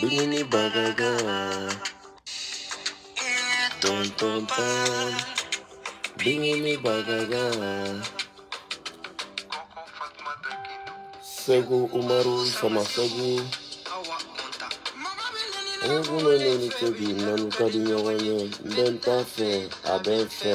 Bini bagaga. Ton ton ton. Bini bagaga. Segu Umaru sama Segu. Ogunle ni tobi nanu kadi ɲɔgɔn ye. N bɛ n ta fɛ, a bɛ n fɛ.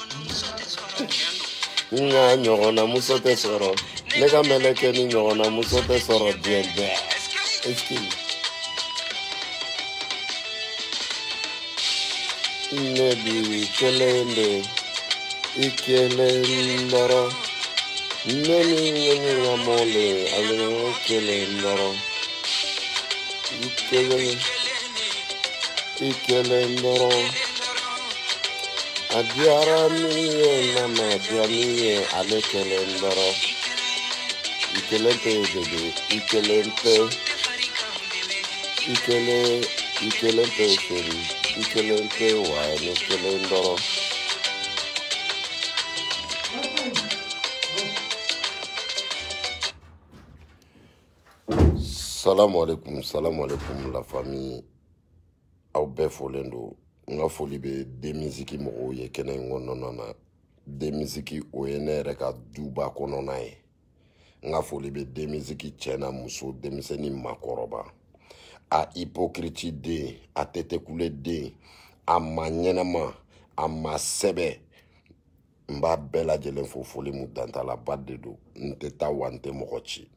n ka ɲɔgɔnna muso tɛ sɔrɔ ne ka mɛlɛkɛ ni ɲɔgɔnna muso tɛ sɔrɔ diɲɛ bɛɛ ne bi kelen de i kelen dɔrɔn ne ni ne ni ka mɔlen a bɛ ɲɔgɔn kelen dɔrɔn i kelen i kelen dɔrɔn a diyara min ye n'a ma diya min ye ale kelen dɔrɔn i kelen tɛ ye dodo i kelen tɛ i kelen i kelen tɛ feere i kelen tɛ wa ne kelen dɔrɔn. Salam alaikum, salam alaikum la famille. aw bɛɛ folen don n ka foli bɛ denmisiki mɔgɔw ye kɛnɛ in kɔnɔna na denmisiki o ye ne yɛrɛ ka duba kɔnɔna ye n ka foli bɛ denmisiki cɛ na muso denmisɛnnin makɔrɔba a ipokiriti den a tɛtɛkule den a ma ɲɛnama a ma sɛbɛ n b'a bɛɛ lajɛlen fo foli mu dantalaba de don n tɛ taa wa n tɛ mɔgɔ ci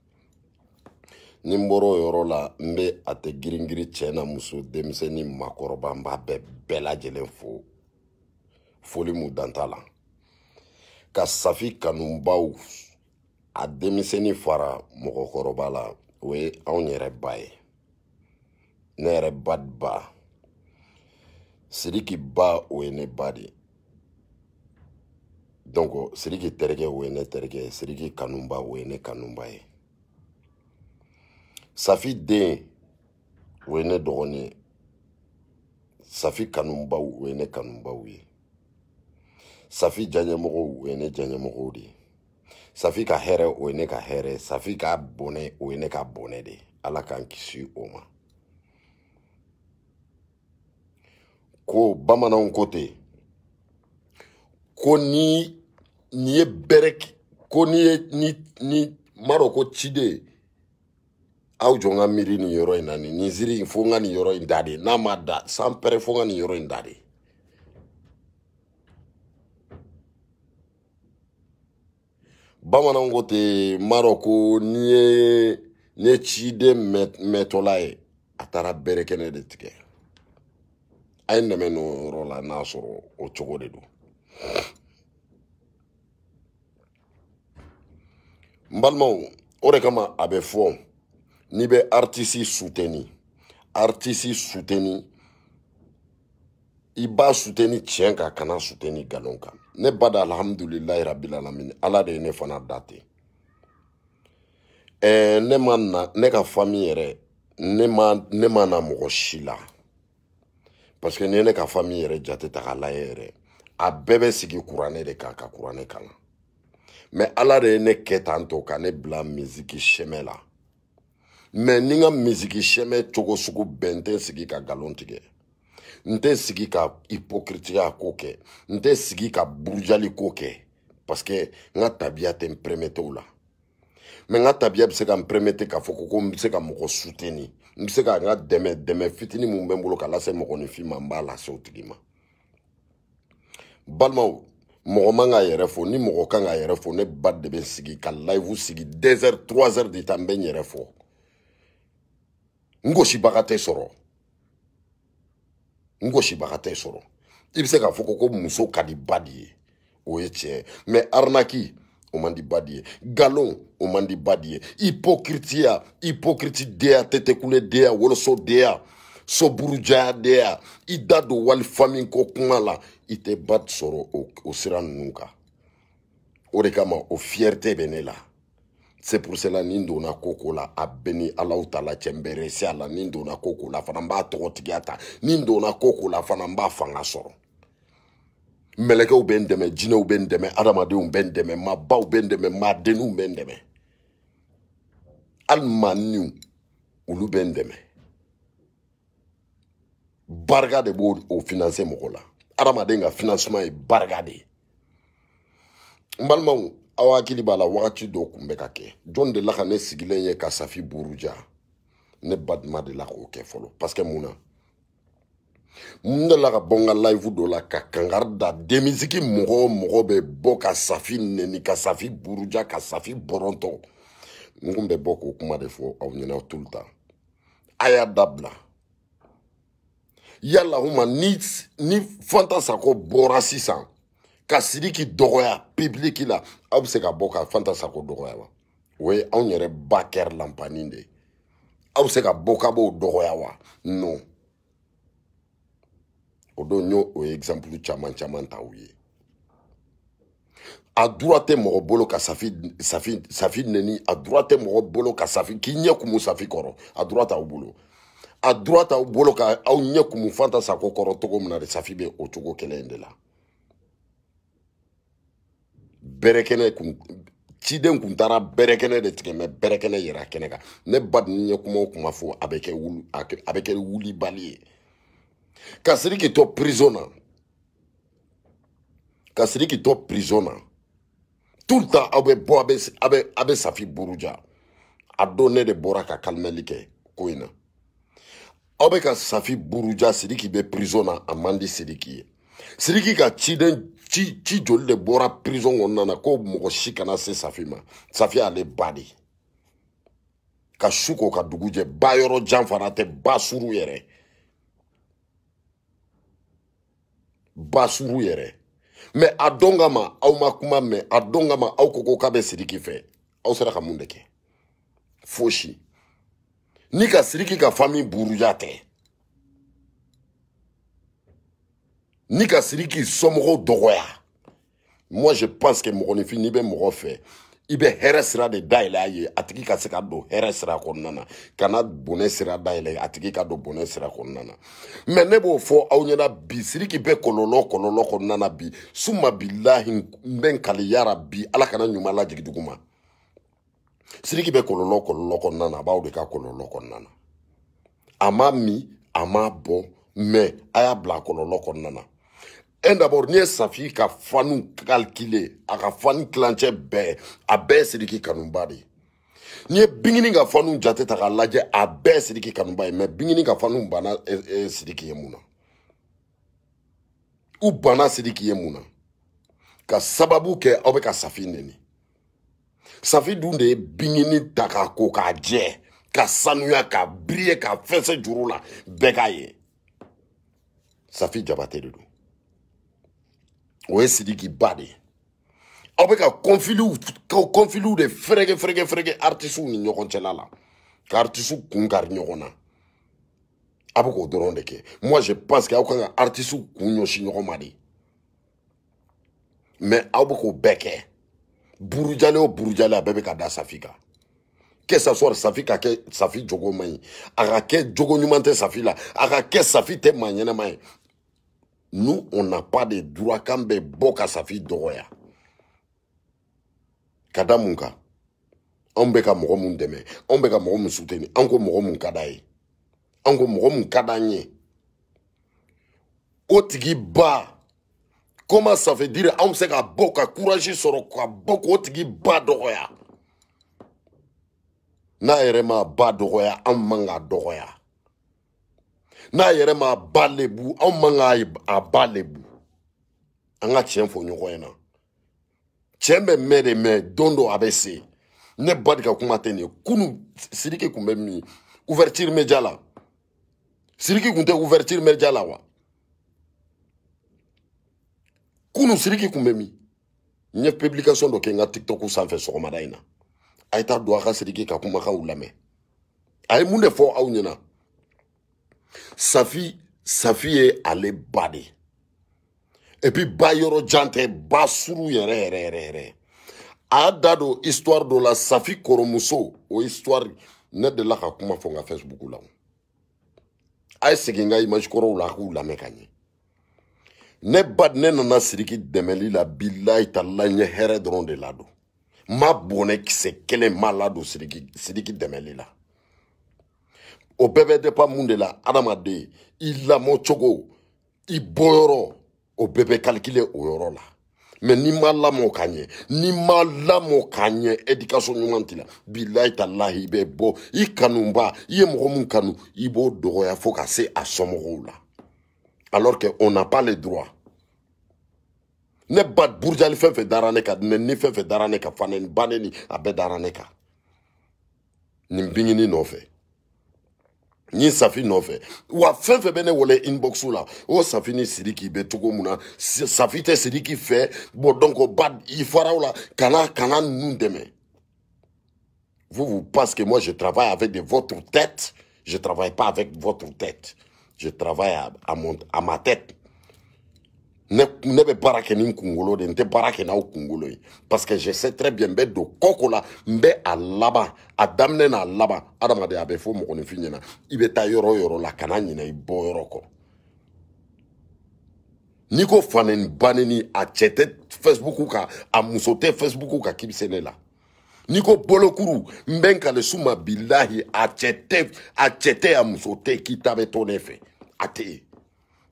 ni n bɔr'o yɔrɔ la n bɛ a tɛ giringiri cɛ na muso denmisɛnnin makɔrɔba n b'a bɛɛ bɛɛ lajɛlen fo foli mun danta la ka safi kanubaw a denmisɛnnin fara mɔgɔkɔrɔba la o ye anw yɛrɛ ba ye ne yɛrɛ ba ba sidiki ba o ye ne ba de ye donc siriki terikɛ o ye ne terikɛ ye siriki kanunba o ye ne kanunba ye safi den o ye ne dɔgɔnin ye safi kanunbaw o ye ne kanunbaw ye safi diyaɲɛmɔgɔw o ye ne diyaɲɛmɔgɔw de ye safi ka hɛrɛ o ye ne ka hɛrɛ safi ka bɔnɛ o ye ne ka bɔnɛ de ye ala k'an kisi o ma ko bamananw ko ten ko ni n'i ye bɛrɛ ko n'i ye ni ni m'a dɔn ko ciden aw jɔ n ka miiri nin yɔrɔ in na nin nin ziri in fo n ka nin yɔrɔ in da de n'a ma da san pɛrɛ fo n ka nin yɔrɔ in da de bamananw ko ten n b'a dɔn ko n'i ye n'i ye ciden mɛtɔla ye a taara bɛrɛkɛnɛ de tigɛ a ye nɛmɛ n'o yɔrɔ la n'a sɔrɔ o cogo de don n balimaw o de kama a bɛ fɔ n'i bɛ aritisi sutɛni aritisi sutɛni i b'a suteni tiɲɛ kan kana suteni galon kan ne ba da alhamdulilayi rabilalamini ala de ye ne fana da ten ɛɛ ne ma na ne ka fami yɛrɛ ne ma ne ma na mɔgɔ si la parce que ni ye ne ka fami yɛrɛ jate ta k'a layɛ yɛrɛ a bɛɛ bɛ sigi kuranɛ de kan ka kuranɛ kalan mɛ ala de ye ne kɛ tan tɔ ka ne bila miziki sɛmɛ la mɛ ni n ka misiki sɛmɛ cogo sugu bɛɛ n tɛ sigi ka nkalon tigɛ n tɛ sigi ka ipokiritiya ko kɛ n tɛ sigi ka burujali ko kɛ parce que n ka tabiya tɛ n peremete o la mɛ n ka tabiya bɛ se ka n peremete k'a fɔ ko ko n bɛ se ka mɔgɔ suteni n bɛ se ka n ka dɛmɛ dɛmɛ fitini min bɛ n bolo ka lase mɔgɔninfin ma n b'a lase o tigi ma balimaw mɔgɔ man k'a yɛrɛ fo ni mɔgɔ kan k'a yɛrɛ fo ne ba de bɛ sigi ka layifu sigi deux heures trois heures de temps n bɛ n yɛrɛ fo n gosibaga tɛ sɔrɔ n gosibaga tɛ sɔrɔ i bɛ se k'a fɔ ko ko muso ka di ba de ye o ye tiɲɛ mɛ arinaki o man di ba di ye galon o man di ba di ye ipokiritiya ipokiritideya tɛtɛkuledeya wolosodeya soburujaya deya i da don walifamin ko kuma la i tɛ ba sɔrɔ o sira ninnu kan o de kama o fiyɛrite bɛ ne la c'est pour cela ni n donna ko ko la a bɛ ni alaw ta la cɛ n bɛ resi a la ni n donna ko ko la fana n b'a tɔgɔtigiya ta ni n donna ko ko la fana n b'a fanga sɔrɔ mɛlɛkɛw bɛ n dɛmɛ jinɛw bɛ n dɛmɛ adamadenw bɛ n dɛmɛ maabaw bɛ n dɛmɛ maadenniw bɛ n dɛmɛ hali maaniw olu bɛ n dɛmɛ barika de b'o o finanse mɔgɔ la adamaden ka finansima ye barika de ye n balimaw aw hakili b'a la wagati dɔw kun bɛ ka kɛ jɔn delila ka ne sigilen ye ka safi buruja ne badima delila k'o kɛ fɔlɔ parce que mun na n delila ka bɔ n ka layifu dɔ la ka kangari da denmisiki mɔgɔ o mɔgɔ bɛ bɔ ka safi nɛni ka safi buruja ka safi bɔrɔntɔ n kun bɛ bɔ k'o kuma de fɔ aw ɲɛna tulu ta a y'a dabila yala o ma ni ni fanta sako bɔra sisan ka sidiki dɔgɔya pibiliki la aw bɛ se ka bɔ ka fanta sako dɔgɔya wa o ye anw yɛrɛ ba kɛra lanpanin de ye aw se ka bɔ ka b'o dɔgɔya wa non o don n y'o o exemple caman caman ta u ye a droit tɛ mɔgɔ bolo ka safi safi safi neni a droit tɛ mɔgɔ bolo ka safi k'i ɲɛ kumu safi kɔrɔ a droit t'aw bolo a droit t'aw bolo ka aw ɲɛ kumu fanta sako kɔrɔ cogo min na de safi bɛ o cogo kelen de la bɛrɛkɛnɛ kun ciden kun taara bɛrɛkɛnɛ de tigɛ mɛ bɛrɛkɛnɛ yɛrɛ kɛnɛ kan ne ba dun ye kuma o kuma fɔ a bɛ kɛ wuli a bɛ kɛ wulibali ye ka siriki tɔ prison na ka siriki tɔ prison na tout le temps aw bɛ bɔ a bɛ a bɛ a bɛ safi buruja a don ne de bɔra ka kalimɛli kɛ ko in na aw bɛ ka safi buruja sidiki bɛ prison na a man di sidiki ye sidiki ka ciden ci ci joli de bɔra prison kɔnɔna na ko mɔgɔ si kana se safi ma safi y'ale ba de ye ka su ko ka dugu jɛ ba yɔrɔ jan fana tɛ ba suru yɛrɛ basugu yɛrɛ mɛ a dɔn kama aw ma kuma mɛ a dɔn kama aw ko ko k'a bɛ siriki fɛ aw sera ka mun de kɛ fosi ni ka siriki ka fami buruja tɛ ni ka siriki somɔgɔw dɔgɔya moi je pense que mɔgɔninfin n'i bɛ mɔgɔ fɛ i bɛ hɛrɛ sira de dayɛlɛ a ye a tigi ka se ka don hɛrɛ sira kɔnɔna na kana bonɛ sira dayɛlɛ a tigi ka don bonɛ sira kɔnɔna na mɛ ne b'o fɔ aw ɲɛna bi siriki bɛ kɔlɔlɔ kɔlɔlɔ kɔnɔna na bi suma bilahi n bɛ n kali yara bi ala kana ɲuman lajigi dugu ma siriki bɛ kɔlɔlɔ kɔlɔlɔ kɔnɔna na a b'aw de ka kɔlɔlɔ kɔnɔna na a ma min a ma bɔ mɛ a y'a bila a kɔlɔlɔ kɔnɔna na un d'abord n'i ye safi ka fanu calcule a ka fani tilancɛ bɛɛ a bɛɛ sidiki kanuba de ye n'i ye bingini ka fanu jate ta k'a lajɛ a bɛɛ sidiki kanuba ye mɛ bingini ka fanu banna eh, eh, sidiki ye mun na u banna sidiki ye mun na ka sababu kɛ aw bɛ ka safi neni safi dun de ye binkini ta k'a ko k'a jɛ ka sanuya ka biriye ka fɛnsɛ juru la bɛɛ k'a ye safi jabate de don o ye sidiki ba de ye aw bɛ ka kɔnfiliw kɔnfiliw de fɛrɛkɛ fɛrɛkɛ fɛrɛkɛ artisiw ni ɲɔgɔn cɛla la ka artisiw kun kari ɲɔgɔn na a bɛ k'o dɔrɔn de kɛ moi je pense que aw kan ka artisiw kun ɲɔsi ɲɔgɔn ma de mɛ aw bɛ k'o bɛɛ kɛ burujalen o burujalen a bɛɛ bɛ ka da safi kan que ça soit safi ka kɛ safi jogo man ɲi a ka kɛ jogo ɲuman tɛ safi la a ka kɛ safi tɛ maa ɲɛnɛma ye nous on n'a pas de droit k'an bɛ bɔ ka safi dɔgɔya ka da mun kan anw bɛ ka mɔgɔ mun dɛmɛ anw bɛ ka mɔgɔ mun suteni anw ko mɔgɔ mun ka d'a ye anw ko mɔgɔ mun ka d'an ye o tigi ba comment ça veut dire anw bɛ se ka bɔ ka courage sɔrɔ ka bɔ k'o tigi ba dɔgɔya n'a yɛrɛ ma ba dɔgɔya anw man ka dɔgɔya n'a yɛrɛ ma ba lebu anw man ka a ba lebu an ka tiɲɛ fɔ ɲɔgɔn ɲɛna cɛn bɛ mɛn de mɛ don dɔ a bɛ se ne ba de ka kuma tɛ nin ye kunu siriki kun bɛ min ouverture media la siriki kun tɛ ouverture media la wa kunu siriki kun bɛ min n ye publication dɔ kɛ n ka tiktok sanfɛ sɔgɔmada in na a ye taa don a ka siriki ka kumakanw lamɛn a ye mun de fɔ aw ɲɛna safi safi ye ale ba de ye et puis ba yɔrɔ jan tɛ ba suru yɛrɛ yɛrɛ yɛrɛ yɛrɛ a y'a da don histoire dɔ la safi koromuso o histoire ne delila ka kuma fɔ n ka facebook la a ye segin n ka image kɔrɔw la a k'u lamɛn ka ɲɛ ne ba ne nana siriki dɛmɛli la bilayi tala ɲɛ hɛrɛ dɔrɔn de la don ma bɔnɛ kisɛ kelen ma la don siriki siriki dɛmɛli la o bɛɛ bɛ depa mun de la adamaden i lamɔ cogo i bɔyɔrɔ o bɛɛ bɛ kalikile o yɔrɔ la mɛ n'i ma lamɔ ka ɲɛ n'i ma lamɔ ka ɲɛ edikasɔn ɲuman t'i la bilayi ta lahi i bɛ bɔ i kanuba i ye mɔgɔ min kanu i b'o dɔgɔya fo ka se a sɔmɔgɔw la alors que on n'a pas le droit ne ba burujali fɛn fɛn dara ne kan ne ni fɛn fɛn dara ne kan fanɛni banɛni a bɛɛ dara ne kan nin bingini nɔfɛ n ye safi nɔfɛ wa fɛn fɛn bɛ ne wale inbox la o safi ni siriki bɛ cogo mun na safi tɛ siriki fɛ bɔn dɔnko ba i faraw la kana kana ninnu dɛmɛ vous vous parce que moi je travaille avec de votre tête Je ne travaille pas avec votre tête. Je travaille à, à, mon, à ma tête. Ne, ne bɛ baara kɛ ni kunkolo de n tɛ baara kɛ n'aw kunkolo ye parce que je sais très bien n bɛ don kɔko la n bɛ a laban a daminɛ n'a laban adamaden a bɛ fɔ mɔgɔninfin ɲɛna i bɛ taa yɔrɔ o yɔrɔ la kana ɲinɛ i bɔ yɔrɔ kɔ n'i ko fanɛni banɛni a cɛ tɛ facebook kan a muso tɛ facebook kan k'i bɛ se ne la n'i ko bolokuru n bɛ n kale su ma bilahi a cɛ tɛ a cɛ tɛ a muso tɛ k'i ta bɛ to ne fɛ a tɛ yen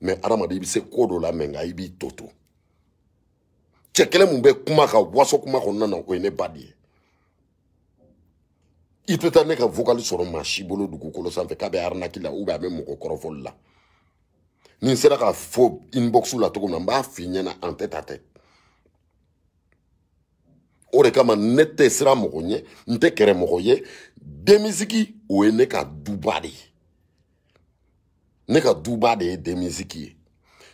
mɛ adamaden i bɛ se ko dɔ la mɛ nka i b'i to to cɛ kelen mun bɛ kuma ka waso kuma kɔnɔna na o ye ne ba de ye i tɛ taa ne ka vocal sɔrɔ maa si bolo dugukolo sanfɛ k'a bɛ arinaki la ubiyɛn a bɛ mɔgɔ kɔrɔfɔli la ni n sera ka fɔ inbox la cogo min na n b'a f'i ɲɛna an tɛ ta tɛ o de kama ne tɛ sira mɔgɔ ɲɛ n tɛ kɛrɛ mɔgɔ ye denmisiki o ye ne ka duba de ye ne ka duba de ye denmisiki ye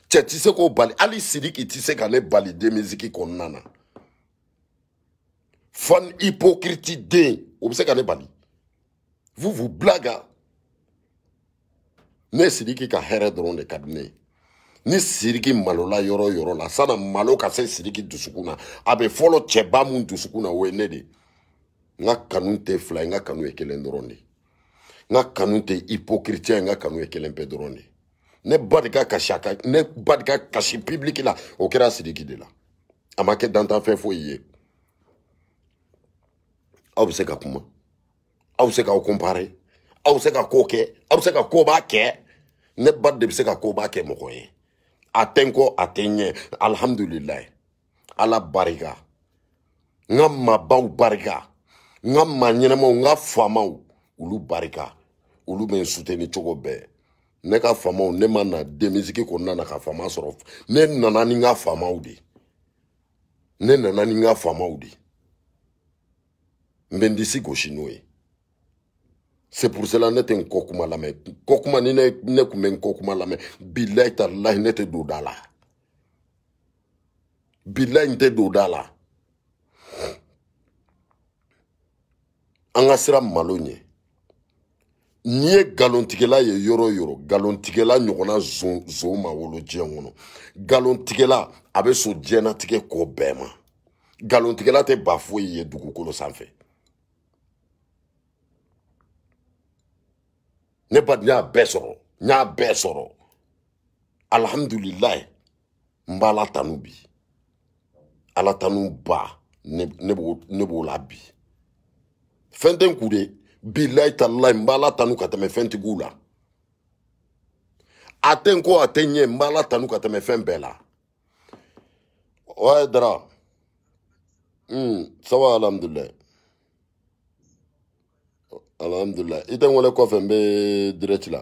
cɛ ti se k'o bali hali sidiki ti se ka ne bali denmisiki kɔnɔna na fan hypocrite den o bɛ se ka ne bali vous vous blaga ne sidiki ka hɛrɛ dɔrɔn de ka di ne ye ni siriki malola yɔrɔ o yɔrɔ la sana malo ka se siriki dusukun na a bɛ fɔlɔ cɛba mun dusukun na o ye ne de n ka kanu tɛ fila ye n ka kanu ye kelen dɔrɔn de n ka kanu tɛ hypocritiya ye n ka kanu ye kelen pe dɔrɔn de ne ba de ka kasi a ka ne ba de ka kasi pibiliki la o kɛra siriki de la a ma kɛ dantanfɛn foyi ye aw bɛ se ka kuma aw se k'aw compare aw se ka ko kɛ aw se ka koba kɛ ne ba de bɛ se ka koba kɛ mɔgɔ ye a tɛ n kɔ a tɛ n ɲɛ alihamudulilayi ala barika n ka maabaw barika n ka maa ɲɛnɛmaw n ka faamaw olu barika olu bɛ n suteni cogo bɛɛ ne ka faamaw ne ma na denmisiki kɔnɔna na ka faama sɔrɔ ne nana ni n ka faamaw de ne nana ni n ka faamaw de n bɛ n disi gosi n'o ye sepurusela ne tɛ n kɔ kuma lamɛn kɔ kuma ni ne ne tun bɛ n kɔ kuma lamɛn bilayi talilayi ne tɛ don da la bilayi n tɛ don da la an ka sira malo ɲɛ n'i ye nkalontigɛla ye yɔrɔ o yɔrɔ nkalontigɛla ɲɔgɔnna zon zon ma wolo diɲɛ kɔnɔ nkalontigɛla a bɛ sɔn diɲɛnatigɛ kɔ bɛɛ ma nkalontigɛla tɛ ba foyi ye dugukolo sanfɛ ne ba n y'a bɛɛ sɔrɔ n y'a bɛɛ sɔrɔ alihamudulilayi n b'a la tanu bi ala tanu ba ne b'o la bi fɛn tɛ n kun de bilayi talayi n b'a la tanu ka tɛmɛ fɛn tigiw la a tɛ n ko a tɛ n ɲɛ n b'a la tanu ka tɛmɛ fɛn bɛɛ la waye dara hmm sawa alhamdulilayi alhamdulilayi i tɛ n wele kɔfɛ n bɛ direct la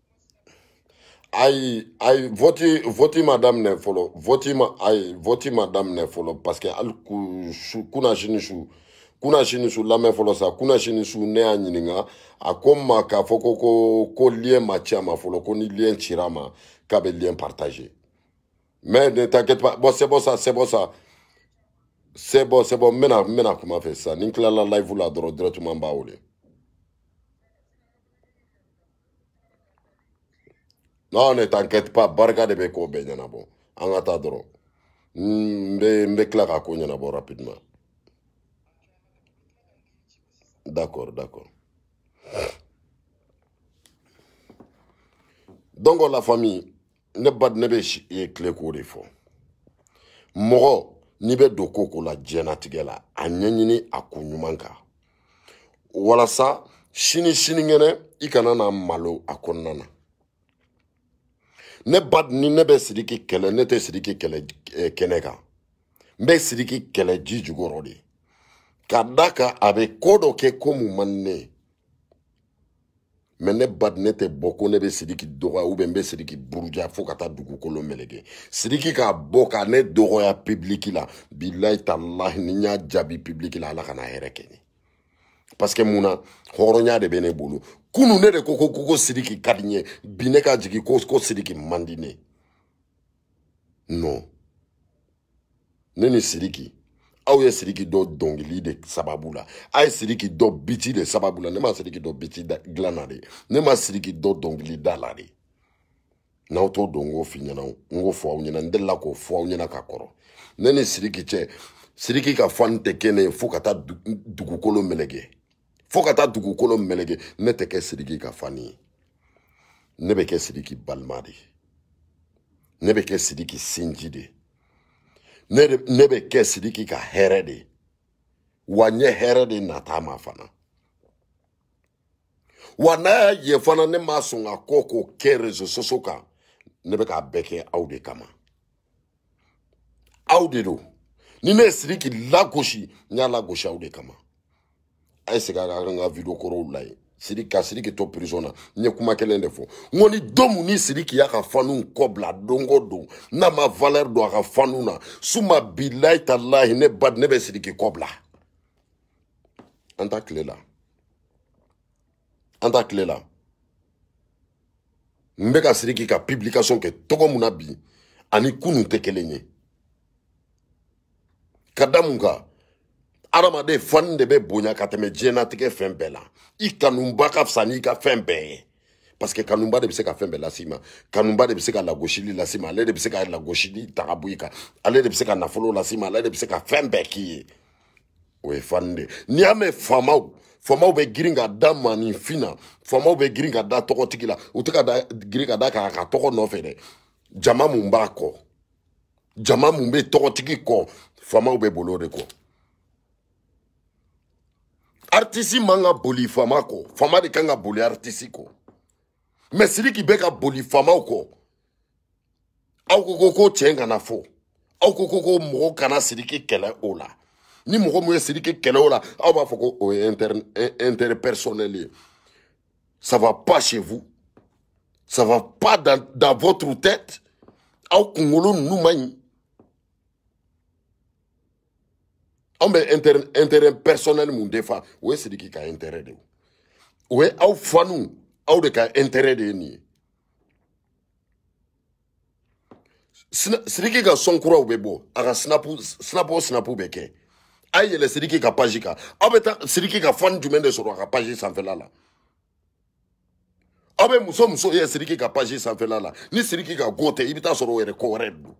ayi ayi voti voti ma daminɛ fɔlɔ voti ma ayi voti ma daminɛ fɔlɔ parce que hali ku su kuna sini su kuna sini su lamɛn fɔlɔ sa kuna sini su ne y'a ɲininka a ko n ma k'a fɔ ko ko ko lien ma ci a ma fɔlɔ ko ni lien cira a ma k'a bɛ lien partager mais ne t'inquiète pas bon c'est bon ça c'est bon ça c'est bon c'est bon n bɛna n bɛna kuma fɛ sisan ni n tilala live la dɔrɔn directement n b'a wele. non ne t'enquête pas barika de bɛ ko bɛɛ ɲɛnabɔ an ka taa dɔrɔn n bɛ n bɛ tila k'a ko ɲɛnabɔ rapidement d'accord d'accord donc la famille ne ba ne bɛ ye tile k'o de fɔ mɔgɔ n'i bɛ don ko ko la diɲɛnatigɛ la a ɲɛɲini a kun ɲuman kan walasa sini sinikɛnɛ i kana na malo a kɔnɔna na ne ba ni ne bɛ sidiki kɛlɛ ne tɛ sidiki kɛlɛ eh, kɛnɛ kan n bɛ sidiki kɛlɛ ji jukɔrɔ de ka da kan a bɛ ko dɔ kɛ ko mun man ne ye mɛ ne ba ne tɛ bɔ ko ne bɛ sidiki dɔgɔya ubiyɛn n bɛ sidiki buruja fo ka taa dugukolo meleke sidiki k'a bɔ ka ne dɔgɔya pibiliki la bilayi talahi ni n y'a jaabi pibiliki la ala kana hɛrɛ kɛ n ye parce que mun na hɔrɔnya de bɛ ne bolo kunu ne de ko ko ko sidiki ka di n ye bi ne ka jigin ko ko sidiki man di ne non ne ni siriki aw ye siriki dɔ dɔnkili de sababu la a ye siriki dɔ biti de sababu la ne ma siriki dɔ biti dilan na de ne ma siriki dɔ dɔnkili da la de n'aw t'o dɔn n k'o f'i ɲɛna n k'o fɔ aw ɲɛna n delila k'o fɔ aw ɲɛna ka kɔrɔ ne ni siriki cɛ siriki ka fani tɛ kɛ ne ye fo ka taa dugukolo meleke fo ka taa dugukolo melege ne tɛ kɛ sidiki ka fani ye ne bɛ kɛ sidiki balima de ye ne bɛ kɛ sidiki sinji de ye ne bɛ kɛ sidiki ka hɛrɛ de ye wa n ye hɛrɛ de nata ma fana wa n'a y'a ye fana ne ma sɔn ka ko k'o kɛ rezo soso kan ne bɛ k'a bɛɛ kɛ aw de kama aw de don ni ne ye siriki lagosi n y'a lagosi aw de kama a ye segin a kan an ka video kɔrɔw la ye siriki ka siriki to prison na n ye kuma kelen de fɔ n ko ni don mun ni siriki y'a ka fanuw kɔ bila don o don n'a ma valeur don a ka fanu na suma bilayi talahi ne ba ne bɛ siriki kɔ bila an ta tile la an ta tile la n bɛ ka siri k'i ka publication kɛ tɔgɔ mun na bi ani kunun tɛ kelen ye ka da mun kan adamaden fani de bɛ bonya ka tɛmɛ diɲɛnatigɛ fɛn bɛɛ la i kanunba ka fisa n'i ka fɛn bɛɛ ye parce que kanunba de bɛ se ka fɛn bɛɛ las'i ma kanunba de bɛ se ka lagosili las'i ma ale de bɛ se ka lagosili ta ka bɔ i kan ale de bɛ se ka nafolo las'i ma ale de bɛ se ka fɛn bɛɛ k'i ye o ye fani de n'i y'a mɛn faamaw faamaw bɛ girin ka da maaninfin na faamaw bɛ girin ka da tɔgɔtigi la u tɛ ka da girin ka da k'a ka tɔgɔ nɔfɛ dɛ jama mun b'a kɔ jama mun bɛ tɔgɔtigi kɔ faamaw bɛ bolo de kɔ aritisi man ka boli faama kɔ faama de kan ka boli aritisi kɔ mɛ sidiki bɛ ka boli faamaw kɔ aw ko ko ko tiɲɛ kana fɔ aw ko ko ko mɔgɔ kana sidiki kɛlɛ o la ni mɔgɔ min ye sidiki kɛlɛ o la aw b'a fɔ ko o ye intérêt personnel ye ça va pas chez vous ça va pas dans, dans votre tête aw kunkolo ninnu man ɲi anw bɛ intérêt intérêt personnel mun defa o ye sidiki ka intérêt de ye o ye aw faniw aw de ka intérêt de ye nin ye sidiki ka sɔn kuraw bɛ bɔ a ka sinapu sinapu o sinapu bɛ kɛ a ye yɛlɛ sidiki ka paji kan aw bɛ taa sidiki ka fan jumɛn de sɔrɔ a ka paji sanfɛla la aw bɛ muso muso yɛ sidiki ka paji sanfɛla la ni sidiki ka go tɛ i bɛ taa sɔrɔ o yɛrɛ ko wɛrɛ de don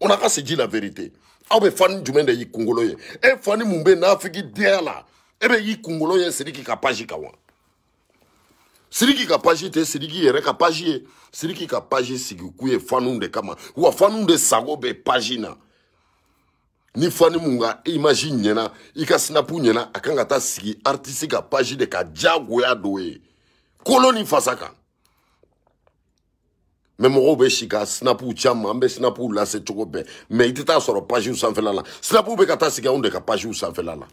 o na ka siji la verite aw bɛ fani jumɛn de y'i kunkolo ye e fani mun bɛ nafiki deya la e bɛ y'i kunkolo ye sidiki ka paji kan wa siriki ka page tɛ siriki yɛrɛ ka page ye siriki ka page sigikun ye faniw de kama wa faniw de sago bɛ page na ni fani mun ka image ɲɛna i ka sinapu ɲɛna a kan ka taa sigi artiste ka page de ka diyagoya dɔ ye kolo ni fasa kan mɛ mɔgɔw bɛ si ka sinapuw caman an bɛ sinapuw lase cogo bɛɛ mɛ i tɛ taa sɔrɔ pagew sanfɛla la sinapuw bɛ ka taa sigi anw de ka pagew sanfɛla la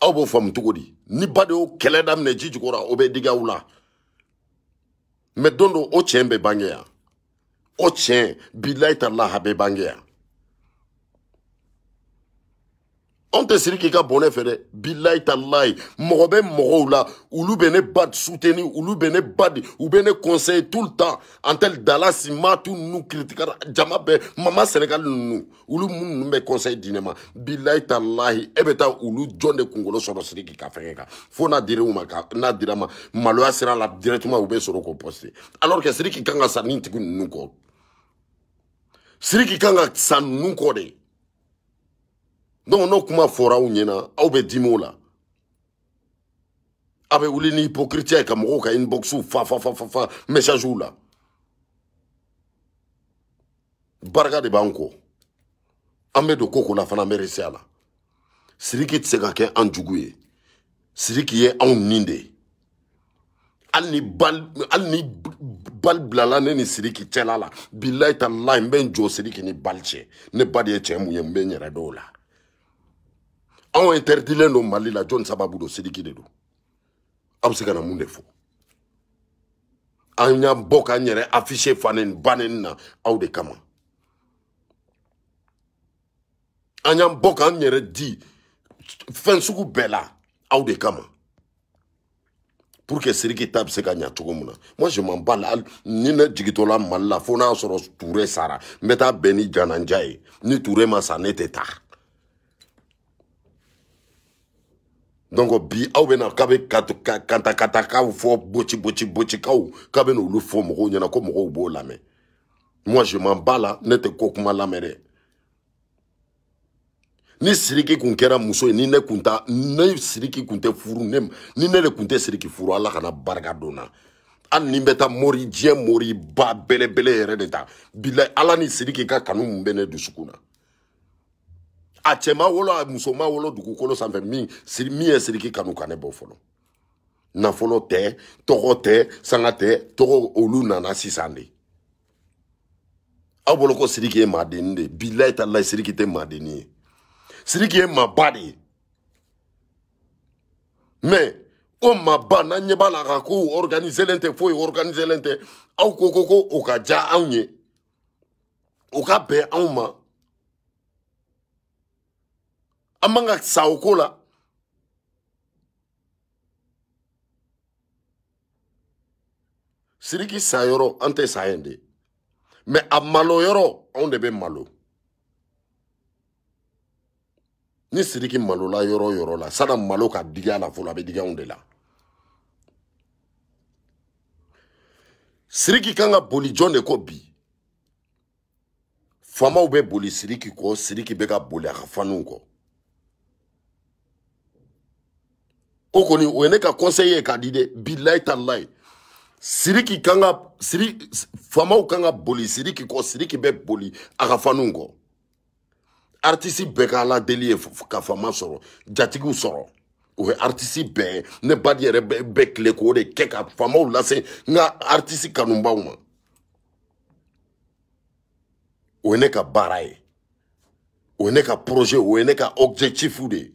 aw b'o faamu cogo di ni ba de y'o kɛlɛ daminɛ ji jukɔrɔ o bɛ digi aw la mɛ don dɔ o tiɲɛ bɛ bange yan o tiɲɛ bilayi ta la a bɛ bange yan anw tɛ siri k'i ka bɔnɛ fɛ dɛ bilayi ta layi mɔgɔ bɛ mɔgɔw la olu bɛ ne ba suteni olu bɛ ne ba di u bɛ ne conseiller tout le temps an tɛ dala si ma tu ninnu kiritikara jama bɛɛ mama sɛnɛgali ninnu olu minnu bɛ conseil di ne ma bilayi talahi e bɛ taa olu jɔn de kunkolo sɔrɔ sidiki ka fɛngɛ kan fo n'a dira u ma ka n'a dira ma maloya sira la directement u bɛ sɔrɔ k'o poste alors que sidiki kan ka sa nin tigi ninnu kɔ sidiki kan ka sa ninnu kɔ de donc n'o kuma fɔra aw ɲɛna aw bɛ dimi o la a bɛ wuli ni hypocrite ye ka mɔgɔw ka inboxw fa fa fa fa fa messagew la barika de b'an kɔ an bɛ don ko ko la fana an bɛ resi a la siriki tɛ se ka kɛ an jugu ye siriki ye anw ni de ye hali ni bal hali ni bal bilala ne ni siriki cɛla la bilayi ta la n bɛ n jɔ siriki ni bal cɛ ne ba de ye cɛ mun ye n bɛ n yɛrɛ dɔw la anw interditilen don mali la jɔni sababu don siriki de don aw se ka na mun de fɔ an y'an bɔ k'an yɛrɛ affiche fanen banen na aw de kama an y'an bɔ k'an yɛrɛ di fɛn sugu bɛɛ la aw de kama pour que siriki ta bɛ se ka ɲa cogo min na moi je m'en bats la ni ne jigitɔla mali la fo n'a sɔrɔ ture sara n bɛ taa bɛn ni jananja ye ni ture ma sa ne tɛ taa donc bi aw bɛna k'a bɛ kantakatakaw fɔ boci boci bocikaw k'a bɛna olu fɔ mɔgɔw ɲɛna ko mɔgɔw b'o lamɛn moi je m'en bats la ne tɛ ko kuma lamɛn dɛ ni siriki kun kɛra muso ye ni ne kun ta ne siriki kun tɛ furu ne ni ne de kun tɛ siriki furu ala kana barika don na hali ni n bɛ taa mori diɲɛ moriba bɛlɛbɛlɛ yɛrɛ de ta bilayi ala ni siriki ka kanu mun bɛ ne dusukun na a cɛ ma wolo a muso ma wolo dugukolo sanfɛ min siri min ye siriki kanu ka ne bɔ fɔlɔ nafolo tɛ tɔgɔ tɛ sanga tɛ tɔgɔ olu nana sisan de aw bolo ko siriki ye maadenni de ye bilayi talayi siriki tɛ maadenni ye siriki ye maaba de ye mɛ o maba n'an ɲɛ b'a la ka ko organiselen tɛ foyi organiselen tɛ aw ko ko ko o ka diya anw ye o ka bɛn anw ma an man ka sa o ko la siriki sayɔrɔ an tɛ sa yen de mɛ a malo yɔrɔ anw de bɛ malo ni sidiki malola yɔrɔ o yɔrɔ la sana malo ka digi a la fɔlɔ a bɛ digi anw de la siriki kan ka boli jɔn de kɔ bi faamaw bɛ boli siriki kɔ siriki bɛ ka boli a ka faniw kɔ o kɔni o ye ne ka conseil ye k'a di dɛ bilayi talayi siriki kan ka siri faamaw kan ka boli siriki kɔ siriki bɛ boli a ka faniw kɔ aritisi bɛɛ ka ala deli ye ka fama sɔrɔ jatigiw sɔrɔ o ye aritisi bɛɛ ye ne ba di yɛrɛ bɛɛ tile k'o de kɛ ka famaw lase n ka aritisi kanubaw ma o ye ne ka baara ye o ye ne ka projet o ye ne ka objectif de ye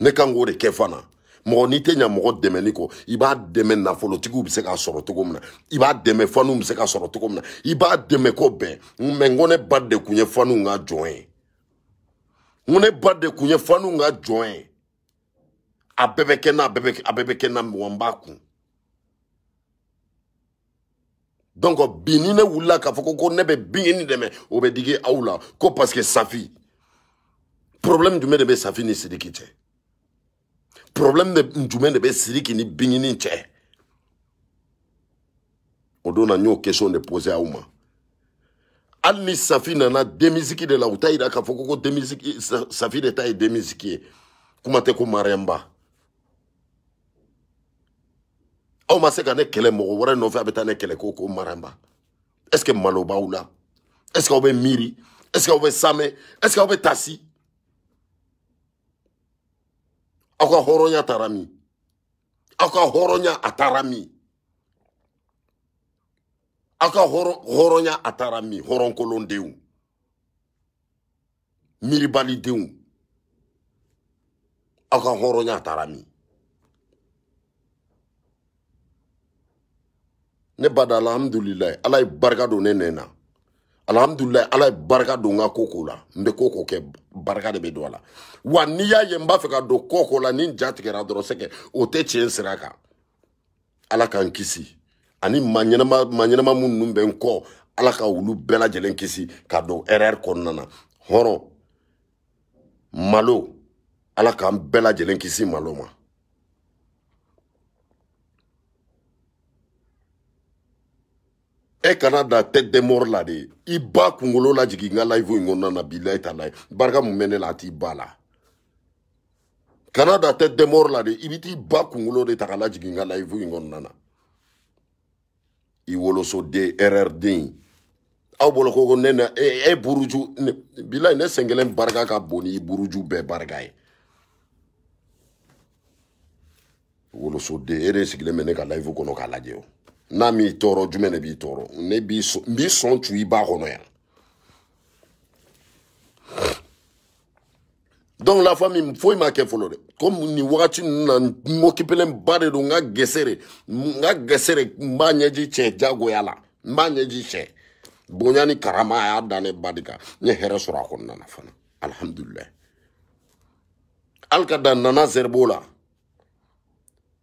ne kan k'o de kɛ fana mɔgɔ n'i tɛ ɲa mɔgɔ dɛmɛni kɔ i b'a dɛmɛ nafolotigiw bɛ se k'a sɔrɔ cogo min na i b'a dɛmɛ fanuw bɛ se k'a sɔrɔ cogo min na i b'a dɛmɛ kɔ bɛn mɛ n ko ne ba de kun ye fanuw ka jɔn ye n ko ne ba de kun ye fanuw ka jɔn ye a bɛɛ bɛ kɛ n na a bɛɛ bɛ kɛ n na mɔgɔ n b'a kun donc bi ni ne wulila k'a fɔ ko ko ne bɛ binkini dɛmɛ o bɛ digi aw la ko parce que safi problème jumɛn de bɛ safi ni sidiki cɛ problème de jumɛn de bɛ sidiki ni binkini cɛ o don na n y'o question de poser aw ma hali ni safi nana denmisiki de la u t'a yira k'a fɔ ko ko denmisiki safi de ta ye denmisiki ye kuma tɛ ko mariyamuba aw ma se ka ne kɛlɛ mɔgɔ wɛrɛ nɔfɛ a bɛ taa ne kɛlɛ ko ko maranba est ce que malo b'aw la est ce que aw bɛ miiri est ce que aw bɛ samɛ est ce que aw bɛ tasi aw ka hɔrɔnya taara min aw ka hɔrɔnya a taara min aw ka hɔrɔnya a taara min hɔrɔnkolondenw miiribalidenw aw ka hɔrɔnya taara min ne bada alhamdulilayi ala ye barika don ne nɛn na alhamdulilayi ala ye barika don n ka ko ko la n bɛ ko ko kɛ barika de bɛ don a la wa n'i y'a ye n b'a fɛ ka don ko ko la ni n ja tigɛra dɔrɔn sɛgɛ o tɛ tiɲɛ sira kan ala k'an kisi ani ma ɲɛnama ma ɲɛnama minnu bɛ n kɔ ala ka olu bɛɛ lajɛlen kisi ka don rr kɔnɔna na hɔrɔn malo ala k'an bɛɛ lajɛlen kisi malo ma e kana da tête de mort la de i ba kunkolo lajigin n ka live in kɔnɔna na bilayi ta la ye barika mun bɛ ne la a t'i ba la kana da tɛ demoro la de i bɛ t'i ba kunkolo de ta ka lajigin ka layifu in kɔnɔna na i wolosoden erreur den aw bolo ko ne na e buruju bilayi ne sen kelen barika ka bon ni buruju bɛɛ barika ye wolosoden e de sigilen bɛ ne ka layifu kɔnɔ k'a lajɛ o n'a m'i tɔɔrɔ jumɛn de b'i tɔɔrɔ ne b'i sɔn n b'i sɔn tu i ba kɔnɔ yan donc la famille foyi ma kɛ fɔlɔ dɛ comme nin wagati ninnu na n mɔkipelenba de don n ka gese de n ka gese de n b'a ɲɛji cɛ jagoya la n b'a ɲɛji cɛ bonya ni karama a y'a da ne ba de kan n ye hɛrɛ sɔrɔ a kɔnɔna na fana alihamudulilayi hali ka dan nana zɛribo la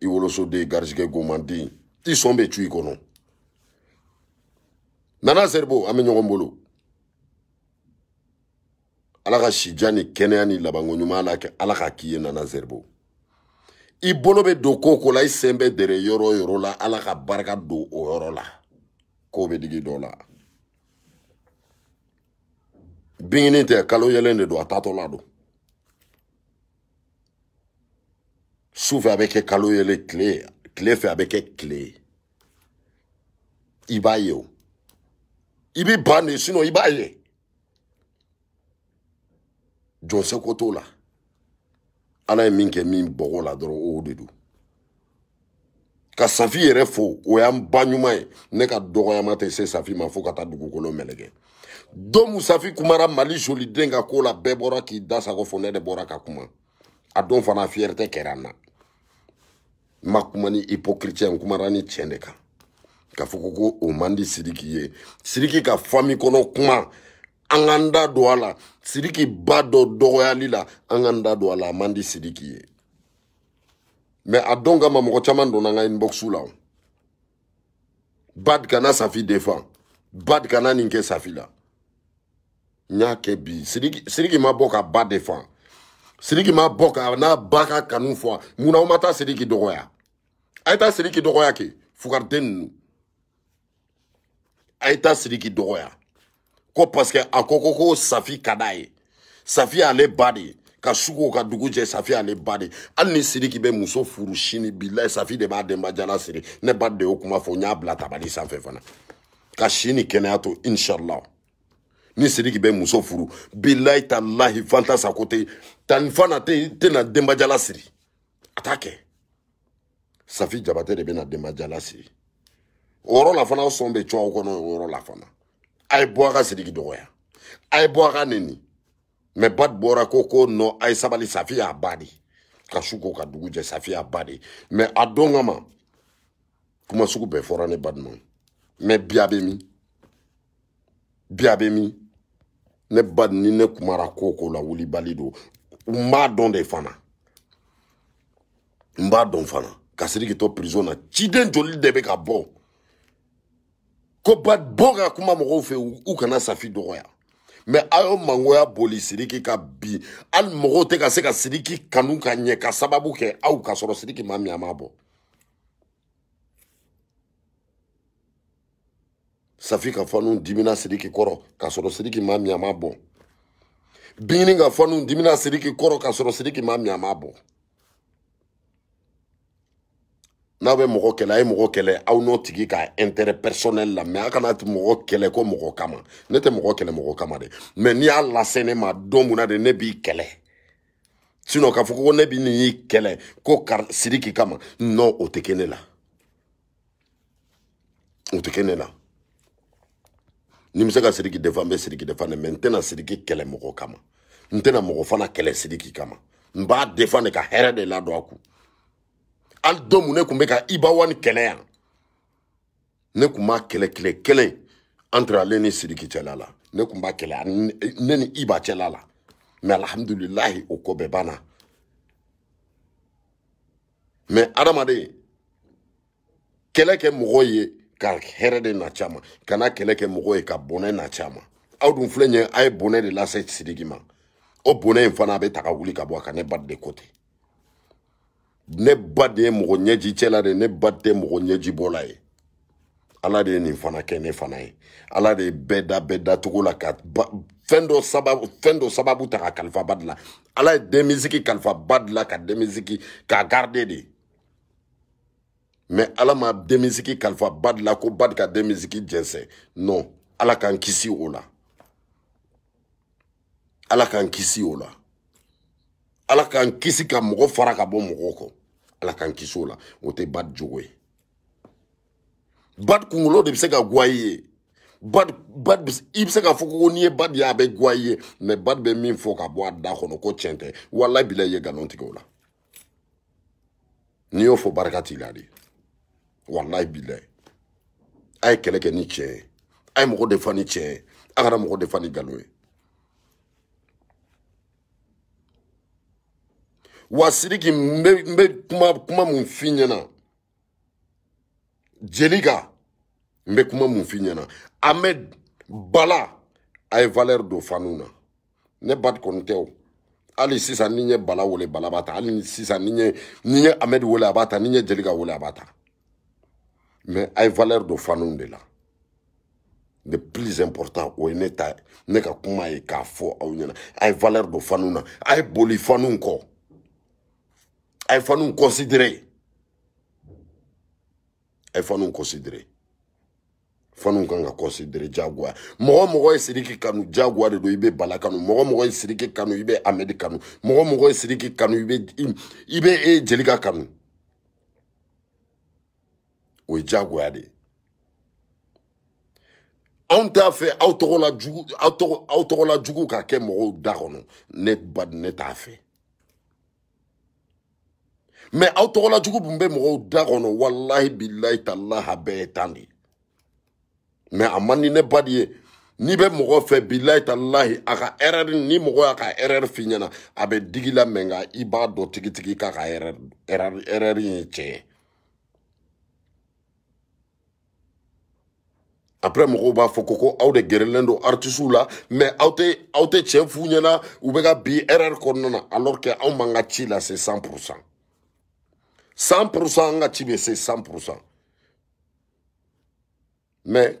i wolosoden garijigɛ gomanden i sɔn bɛ cu i kɔnɔ nana seribo an bɛ ɲɔgɔn bolo ala ka sijan ni kɛnɛya ni labanko ɲuman ala kɛ ala ka k'i ye nana seribo i bolo bɛ don ko ko la i sen bɛ dɛrɛ yɔrɔ o yɔrɔ la ala ka barika don o yɔrɔ la k'o bɛ digi dɔ la binkini tɛ kalo yɛlɛn de don a taatɔla don su fɛ a bɛ kɛ kalo ye le tile tile fɛ a bɛ kɛ tile ye i b'a ye o i bɛ ban de sinɔn i b'a ye jɔnseko t'o la ala ye min kɛ min bɔgɔ la dɔrɔn o de don ka safi yɛrɛ fo o y'an ba ɲuman ye ne ka dɔgɔyama tɛ se safi ma fo ka taa dugukolo mɛlɛkɛ don mu safi kumara mali joliden ka ko la bɛɛ bɔra k'i da sago fo ne de bɔra ka kuma a don fana fiyɛrɛtɛ kɛra an na n ma kuma ni hypocritiɛn kumara ni tiɲɛ de kan k'a fɔ ko ko o man di sidiki ye sidiki ka fami kɔnɔ kuma an k'an da don a la sidiki ba dɔ dɔgɔyali la an k'an da don a la a man di sidiki ye mais a don kama mɔgɔ caman donna n ka inbox la o bad kana safi defan bad kana nin kɛ safi la n y'a kɛ bi sidiki sidiki ma bɔ ka ba defan sidiki ma bɔ ka n'a ba ka kanu fɔ mun na aw ma taa sidiki dɔgɔya a ye taa sidiki dɔgɔya kɛ fugariden ninnu a ye taa sidiki dɔgɔya ko paske a ko ko ko safi ka d'a ye safi y'ale ba de ye ka sugu ka dugu jɛ safi y'ale ba de ye hali ni sidiki bɛ muso furu sini bilayi safi de b'a denba jala siri ne ba de y'o kuma fɔ n y'a bila tabali sanfɛ fana ka si ni kɛnɛya to inshallah ni sidiki bɛ muso furu bilayi talahi fanta sako tɛ tan fana tɛ tɛna denbajala siri a t'a kɛ safi jabate de bɛna denbajala sigi o yɔrɔ la fana sɔn bɛ cɔw kɔnɔ o yɔrɔ la fana a ye bɔ a ka sidiki dɔgɔya a ye bɔ a ka neni mɛ bat bɔra ko ko nɔ a ye sabali safi y'a ba de ka su ko ka dugu jɛ safi y'a ba de mɛ a don kama kuma sugu bɛɛ fɔra ne baduma mɛ bi a bɛ min bi a bɛ min ne ba ni ne kumara ko o ko la wulibali don n b'a dɔn de fana n b'a dɔn fana ka sidiki to prison na ciden joli de bɛ ka bɔ ko ba bɔ ka kuma mɔgɔw fɛ u kana safi dɔgɔya mɛ a y'o mangoya boli sidiki ka bi hali mɔgɔw tɛ ka se ka sidiki kanu ka ɲɛ ka sababu kɛ aw ka sɔrɔ sidiki ma min a m'a bɔ safi ka fanu dimina sidiki kɔrɔ k'a sɔrɔ sidiki maa min a ma bɔn biɲini ka fanu dimina sidiki kɔrɔ k'a sɔrɔ sidiki maa min a ma bɔn n'a bɛ mɔgɔ kɛlɛ a ye mɔgɔ kɛlɛ aw n'o tigi ka intérêt personnel la mais a kana mɔgɔ kɛlɛ ko mɔgɔ kama ne tɛ mɔgɔ kɛlɛ mɔgɔ kama dɛ mais n'i y'a lase ne ma don mun na de ne b'i kɛlɛ sinon k'a fɔ ko ne bɛ nin y'i kɛlɛ ko kar sidiki kama non o tɛ kɛ ne la u tɛ kɛ ne la ni n bɛ se ka siriki defan n bɛ siriki defan dɛ mɛ n tɛna siriki kɛlɛ mɔgɔ kama n tɛna mɔgɔ fana kɛlɛ siriki kama n b'a defan de ka hɛrɛ de ladon a kun hali don mun ne tun bɛ ka ibawani kɛlɛ yan ne tun b'a kɛlɛ tile kelen entre ale ni siriki cɛla la ne tun b'a kɛlɛ ne ni iba cɛla la mɛ alhamdulilahi o ko bɛɛ banna mɛ adamaden kɛlɛ kɛ mɔgɔ ye ka hɛrɛ de na caman kana kɛlɛ kɛ mɔgɔ ye ka bɔnɛ na caman aw dun filɛ ɲɛ a ye bɔnɛ de lase sidiki ma o bɔnɛ in fana a bɛ ta ka wuli ka bɔ a ka ne ba de ko ten ne ba de ye mɔgɔ ɲɛji cɛla de ne ba tɛ mɔgɔ ɲɛji bɔla ye ala de ye nin fana kɛ ne fana ye ala de ye bɛɛ da bɛɛ dacogo la ka fɛn dɔ sababu fɛn dɔ sababu ta ka kalifa ba dilan ala ye denmisiki kalifa ba dilan ka denmisiki k'a garde de mɛ ala ma denmisiki kalifa ba dilan ko ba de ka denmisiki jɛnsɛn non ala k'an kisi o la ala k'an kisi o la ala k'an kisi ka mɔgɔ fara ka bɔ mɔgɔw kɔ ala k'an kisi o la o tɛ ba jogo ye bad kunkolo de bɛ se ka guwa i ye bad bad i bɛ se k'a fɔ ko n'i ye bad ye a bɛ guwa i ye mɛ bad bɛ min fɔ ka bɔ a da kɔnɔ ko tiɲɛ tɛ walayi bila i ye nkalon tigɛ o la n'i y'o fɔ barika t'i la de walayi bila a ye kɛlɛ kɛ ni tiɲɛ ye a ye mɔgɔ de fa ni tiɲɛ ye a kana mɔgɔ de fa ni nkalon ye wa sidiki n bɛ kuma kuma mun f'i ɲɛna jeli ka n bɛ kuma mun f'i ɲɛna ahmed bala a ye valeur don faniw na ne ba kɔni tɛ o hali sisan ni n ye bala wele bala b'a ta hali sisan ni n ye ni n ye ahmed wele a b'a ta ni n ye jeli ka wele a b'a ta mɛ a ye valeur don faniw de la le plus important o ye ne ta ne ka kuma ye k'a fɔ aw ɲɛna a ye valeur don faniw na a ye boli faniw kɔ a ye faniw considérer a ye faniw considérer faniw kan ka considérer jagoya mɔgɔ mɔgɔ ye siriki kanu jagoya de don i bɛ bala kanu mɔgɔ mɔgɔ ye siriki kanu i bɛ amɛdi kanu mɔgɔ mɔgɔ ye siriki kanu i bɛ i bɛ e jelika kanu o ye diyagoya de ye anw t'a fɛ aw tɔgɔ la jugu aw tɔgɔ aw tɔgɔ la jugu ka kɛ mɔgɔw da kɔnɔ ne ba ne t'a fɛ mɛ aw tɔgɔ la jugu min bɛ mɔgɔw da kɔnɔ walahi bilahi talaha bɛɛ ye tan de ye mɛ a man di ne ba de ye n'i bɛ mɔgɔ fɛ bilayi talahi a ka erreur ni mɔgɔ y'a ka erreur f'i ɲɛna a bɛ digi la mɛ nka i b'a dɔn tigitigi k'a ka erreur erreur erreur ye tiɲɛ ye après mɔgɔw b'a fɔ ko ko aw de gɛrɛlen don artisiw la mɛ aw tɛ aw tɛ tiɲɛ f'u ɲɛna u bɛ ka bi erreur kɔnɔna na alors que anw b'an ka ci lase 100 pour cent 100 pour cent an ka ci bɛ se 100 pour cent mɛ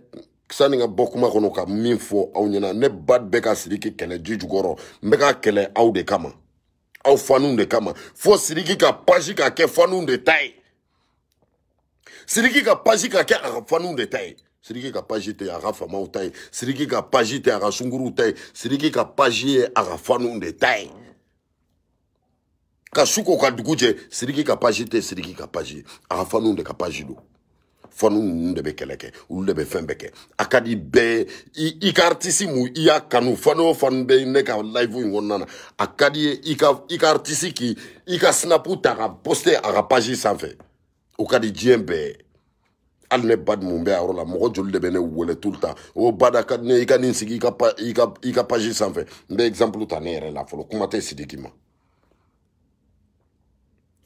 sani ka bɔ kuma kɔnɔ ka min fɔ aw ɲɛna ne ba bɛ ka siriki kɛlɛ ji jukɔrɔ n bɛ ka kɛlɛ aw de kama aw faninw de kama fo siriki ka pasi ka kɛ faninw de ta ye siriki ka pasi ka kɛ a ka faninw de ta ye siriki ka pasi tɛ a ka famaw ta ye siriki ka pasi tɛ a ka sunkuruw ta ye siriki ka pasi ye a ka faninw de ta ye ka su ko ka dugu jɛ siriki ka paji tɛ siriki ka paji a ka faniw de ka paji don faniw ninnu de bɛ kɛlɛ kɛ olu de bɛ fɛn bɛɛ kɛ a ka di bɛɛ ye i ka aritisi mu i y'a kanu fani o fani bɛ ne ka layifu in kɔnɔna na a ka di ye i ka i ka aritisi k'i i ka sinapu ta ka posite a ka paji sanfɛ o ka di diɲɛ bɛɛ hali ne ba mun bɛ a yɔrɔ la mɔgɔ joli de bɛ ne wele tout le temps o bada ka di ne i ka nin sigi i ka i ka i ka page sanfɛ n bɛ exemple ta ne yɛrɛ la fɔlɔ kuma tɛ sidiki ma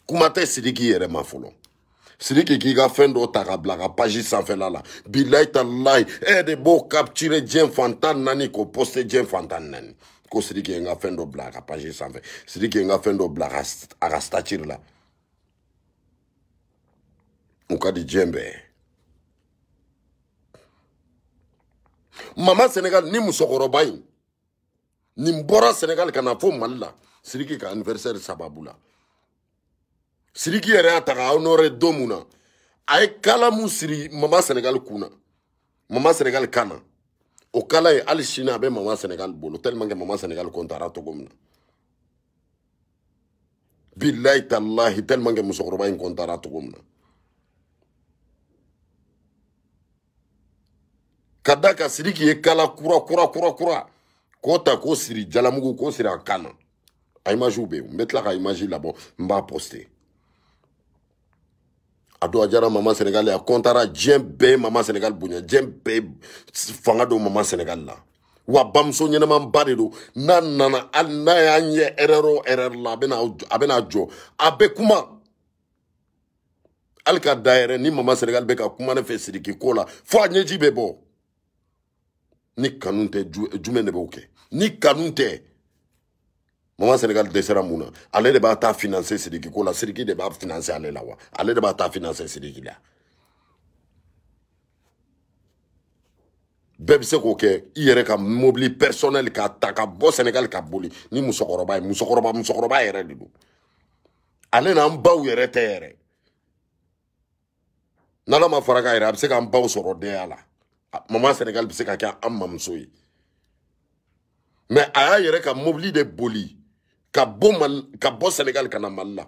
kuma tɛ sidiki yɛrɛ ma fɔlɔ sidiki k'i ka fɛn dɔ ta ka bila ka page sanfɛla la bilayi talayi e de b'o capture diɲɛ fantan naani k'o poste diɲɛ fantan naani ko sidiki ye n ka fɛn dɔ bila a ka page sanfɛ sidiki ye n ka fɛn dɔ bila a ka statire la u ka di diɲɛ bɛɛ mama senegal ni musokɔrɔba in nin bɔra senegal ka na fo mali la siriki ka anniversaire sababu la siriki yɛrɛ y'a ta ka honore don mun na a ye kala mun siri mama senegal kun na mama senegal kan na o kala ye hali sini a bɛ mama senegal bolo tellement que mama senegal kɔntara cogo min na billahi tallahi tellement que musokɔrɔba in kɔntara cogo min na ka da ka siriki ye kala kura kura kura kura k'o ta k'o siri jalamugu k'o siri a kan na a imagew bɛ yen n bɛ tila ka image labɔ n b'a poste a don a jara mama senegal ye a kɔntara diɲɛ bɛɛ ye mama senegal bonya diɲɛ bɛɛ fanga don mama senegal la wa bamuso ɲɛnɛmanba de don n'a nana hali n'a y'a ɲɛ erreur o erreur la a bɛna jɔ a bɛ kuma hali ka da yɛrɛ ni mama senegal bɛ ka kuma ne fɛ siriki ko la fo a ɲɛji bɛ bɔ ni kanu tɛ jumɛn de b'o kɛ ni kanu tɛ mama senegal dɛsɛra mun na ale de b'a ta finanse sidiki ko la sidiki de b'a finanse ale la wa ale de b'a ta finanse sidiki la bɛɛ bɛ se k'o kɛ i yɛrɛ ka mobili personnel k'a ta ka bɔ senegal ka boli ni musokɔrɔba ye musokɔrɔba musokɔrɔba yɛrɛ de don ale n'an baw yɛrɛ tɛ yɛrɛ n'ala ma fara ka yɛrɛ a bɛ se k'an baw sɔrɔ dɛya la mama senegal bɛ se ka kɛ an mamuso ye mɛ a y'a yɛrɛ ka mobili de boli ka bɔ mali ka bɔ senegal ka na mali la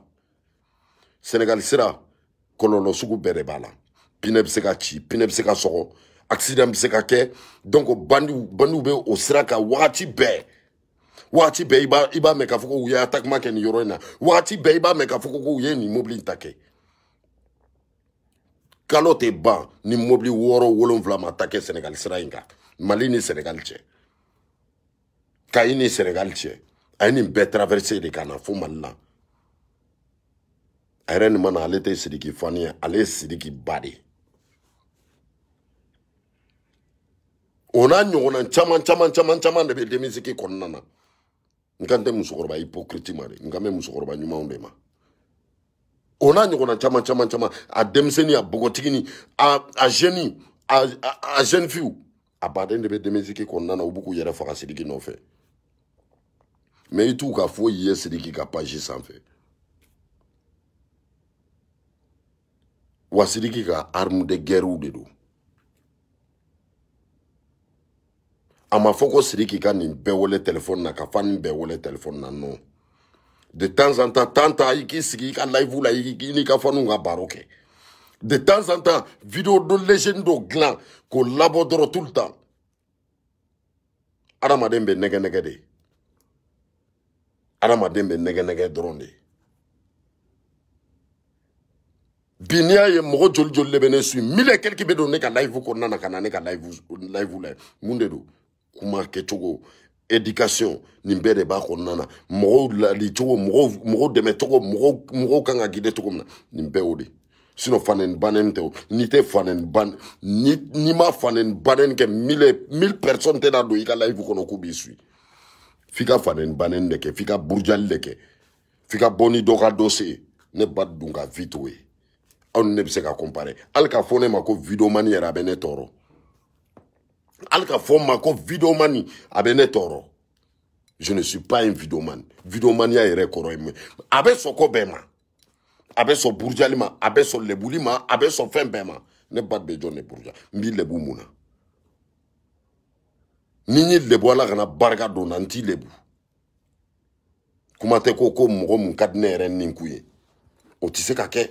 senegal sira kɔlɔlɔ sugu bɛɛ de b'a la pinɛ bɛ se ka ci pinɛ bɛ se ka sɔgɔ accident bɛ se ka kɛ donc bandiw bandiw bɛ o sira kan wagati bɛɛ wagati bɛɛ i b'a i b'a mɛn k'a fɔ ko u ye atakima kɛ nin yɔrɔ in na wagati bɛɛ i b'a mɛn k'a fɔ ko u ye nin mobili in ta kɛ kalo tɛ ban ni mobili wɔɔrɔ wolonwula ma ta kɛ sɛnɛgali sira in kan mali ni sɛnɛgali cɛ kayi ni sɛnɛgali cɛ a ye nin bɛɛ traverse de ka na fo mali la a yɛrɛ nin mana ale tɛ sidiki fani ye ale ye sidiki ba de ye o n'a ɲɔgɔnna caman caman caman caman de bɛ demisiki kɔnɔna na n kan tɛ musokɔrɔba hypocrite ma de n kan bɛ musokɔrɔba ɲumanw de ma o n'a ɲɔgɔnna caman caman caman a denmisɛnnin a bɔgɔtigini a a zɛni a a zɛni fiw a baden de bɛ denmisiki kɔnɔna na u b'u k'u yɛrɛ faga sidiki nɔfɛ mɛ i t'u ka foyi ye sidiki ka page sanfɛ wasidiki ka arme de guerrew de don a ma fɔ ko sidiki ka nin bɛɛ wele telefɔni na ka fa nin bɛɛ wele telefɔni na non de temps en temps tan ta i k'i sigi i ka layifu la i n'i ka faniw ka baro kɛ de temps en temps video dɔ lejeni dɔ dilan k'o labɔ dɔrɔn tout le temps adamaden bɛ nɛgɛ nɛgɛ de adamaden bɛ nɛgɛ nɛgɛ dɔrɔn de bi n'i y'a ye mɔgɔ joli joli de bɛ ne su mille quelque bɛ don ne ka layivu kɔnɔna na ka na ne ka layivu layivu la mun de don kuma kɛcogo éducation nin bɛɛ de b'a kɔnɔna na mɔgɔw ladi cogo mɔgɔw mɔgɔw dɛmɛ cogo mɔgɔw mɔgɔw kan ka gide cogo min na nin bɛɛ o de sinɔ fanɛni banɛni tɛ o n'i tɛ fanɛni ban ni n'i ma fanɛni banɛni kɛ mille mille personnes tɛ na don i ka layifu kɔnɔ k'u b'i suit f'i ka fanɛni banɛni de kɛ f'i ka burujali de kɛ f'i ka bɔ ni dɔ ka dɔ se ye ne ba dun ka vi t'o ye aw ni ne bɛ se ka comparer hali k'a fɔ ne ma ko videomani yɛrɛ a bɛ ne tɔɔrɔ hali ka fɔ n ma ko videomani a bɛ ne tɔɔrɔ je ne suis pas un videomani videomaniya yɛrɛ kɔrɔ ye min a bɛ sɔn ko bɛɛ ma a bɛ sɔn burujali ma a bɛ sɔn lɛbuli ma a bɛ sɔn fɛn bɛɛ ma ne ba bɛ jɔ ne buruja n b'i lɛbu mun na ni n ye lɛbu ala kana barika don na n t'i lɛbu kuma tɛ ko ko mɔgɔ mun ka di ne yɛrɛ ninkun ye o tɛ se ka kɛ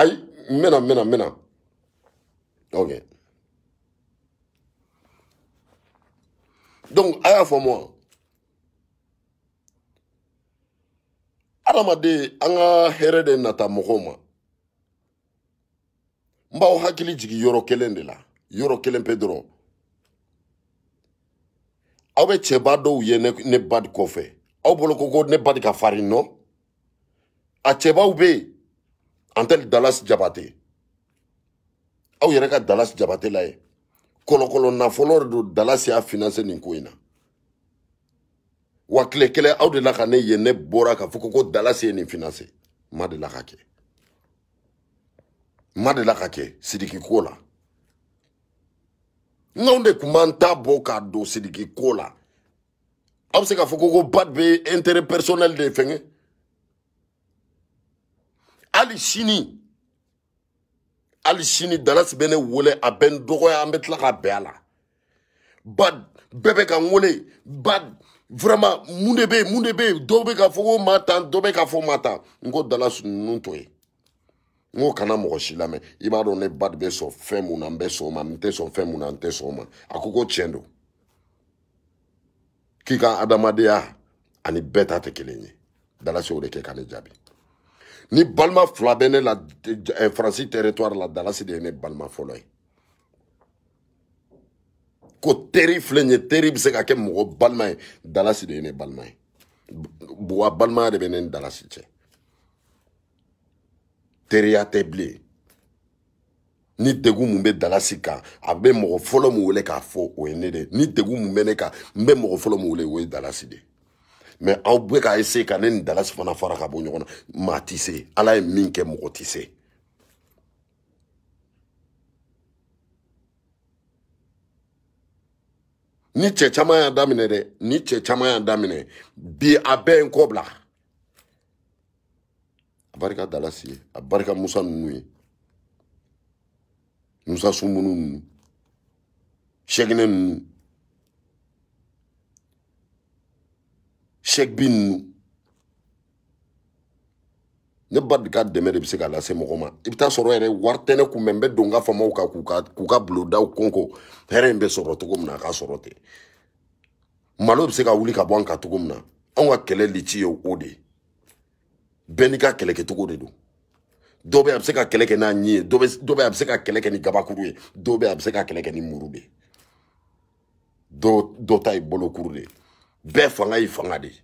ayi n bɛna n bɛna n bɛna ok donc a y'a faamu wa adamaden an ka hɛrɛ de nata mɔgɔw ma n b'aw hakili jigin yɔrɔ kelen de la yɔrɔ kelen pe dɔrɔn aw bɛ cɛba dɔw ye ne badi kɔfɛ aw bolo ko ko ne badi ka farin nɔ a cɛbaw bɛ yen an tɛ dalasi jabate aw yɛrɛ ka dalasi jabate la ye kɔlɔkɔlɔ nafolo de don dalasi y'a finance nin ko in na wa tile kelen aw de la ka ne ye ne bɔra k'a fɔ ko dalasi ye nin finance ma de la ka kɛ ma de la ka kɛ sidiki ko la n'anw de tun b'an ta bɔ k'a don sidiki ko la aw bɛ se k'a fɔ ko ko bat bɛ intérêt personnel de fɛngɛ hali sini hali sini dalasi bɛ ne wele a bɛ n dɔgɔya an bɛ tila ka bɛn a la bat bɛɛ bɛ ka n wele bat vraiment mun de bɛ yen mun de bɛ yen dɔw bɛ k'a fɔ ko maa tan dɔ bɛ k'a fɔ maa tan n ko dalasi ninnu to yen n ko kana mɔgɔ si lamɛn i b'a dɔn ne ba de bɛ sɔn fɛn mun na n bɛ sɔn o ma n tɛ sɔn fɛn mun na n tɛ sɔn o ma a ko ko tiɲɛ don k'i ka adamadenya ani bɛɛ ta tɛ kelen ye dalasew de kɛ ka ne jaabi ni balima fila bɛ ne la eh, faransi territoire la dalasi de ye ne balima fɔlɔ ye ko teri filɛ nin ye teri bɛ se ka kɛ mɔgɔ balima ye dalasi de ye ne balima ye wa balimaya de bɛ ne ni dalasi cɛ teriya tɛ bilen ni degun mun bɛ dalasi kan a bɛ mɔgɔ fɔlɔ min wele k'a fɔ o ye ne de ni degun mun bɛ ne kan n bɛ mɔgɔ fɔlɔ min wele o ye dalasi de mɛ aw bɛ ka ese ka ne ni dalasi fana fara ka bɔ ɲɔgɔn na maa tɛ se ala ye min kɛ mɔgɔ tɛ se ni cɛ caman y'a daminɛ dɛ ni cɛ caman y'a daminɛ bi a bɛɛ n kɔ bila a barika dala si ye a barika musa ninnu ye musa sunbunu ninnu sɛginɛ ninnu sɛgbi ninnu ne ba ka dɛmɛ de bɛ se ka lase mɔgɔ ma i bɛ taa sɔrɔ yɛrɛ wari tɛ ne kun mɛ n bɛ don n ka famaw kan k'u ka k'u ka bulodaw kɔnkɔ hɛrɛ in bɛ sɔrɔ cogo min na a ka sɔrɔ ten malo bɛ se ka wuli ka bɔ an kan cogo min na anw ka kɛlɛ lici ye o de ye bɛɛ n'i ka kɛlɛkɛcogo de don dɔ bɛ a bɛ se ka kɛlɛ kɛ n'a ɲɛ ye dɔ bɛ dɔ bɛ a bɛ se ka kɛlɛ kɛ ni gabakuru ye dɔ bɛ a bɛ se ka kɛlɛ kɛ ni muru de ye dɔ dɔ ta ye bolokuru de ye bɛɛ fanga ye fanga de ye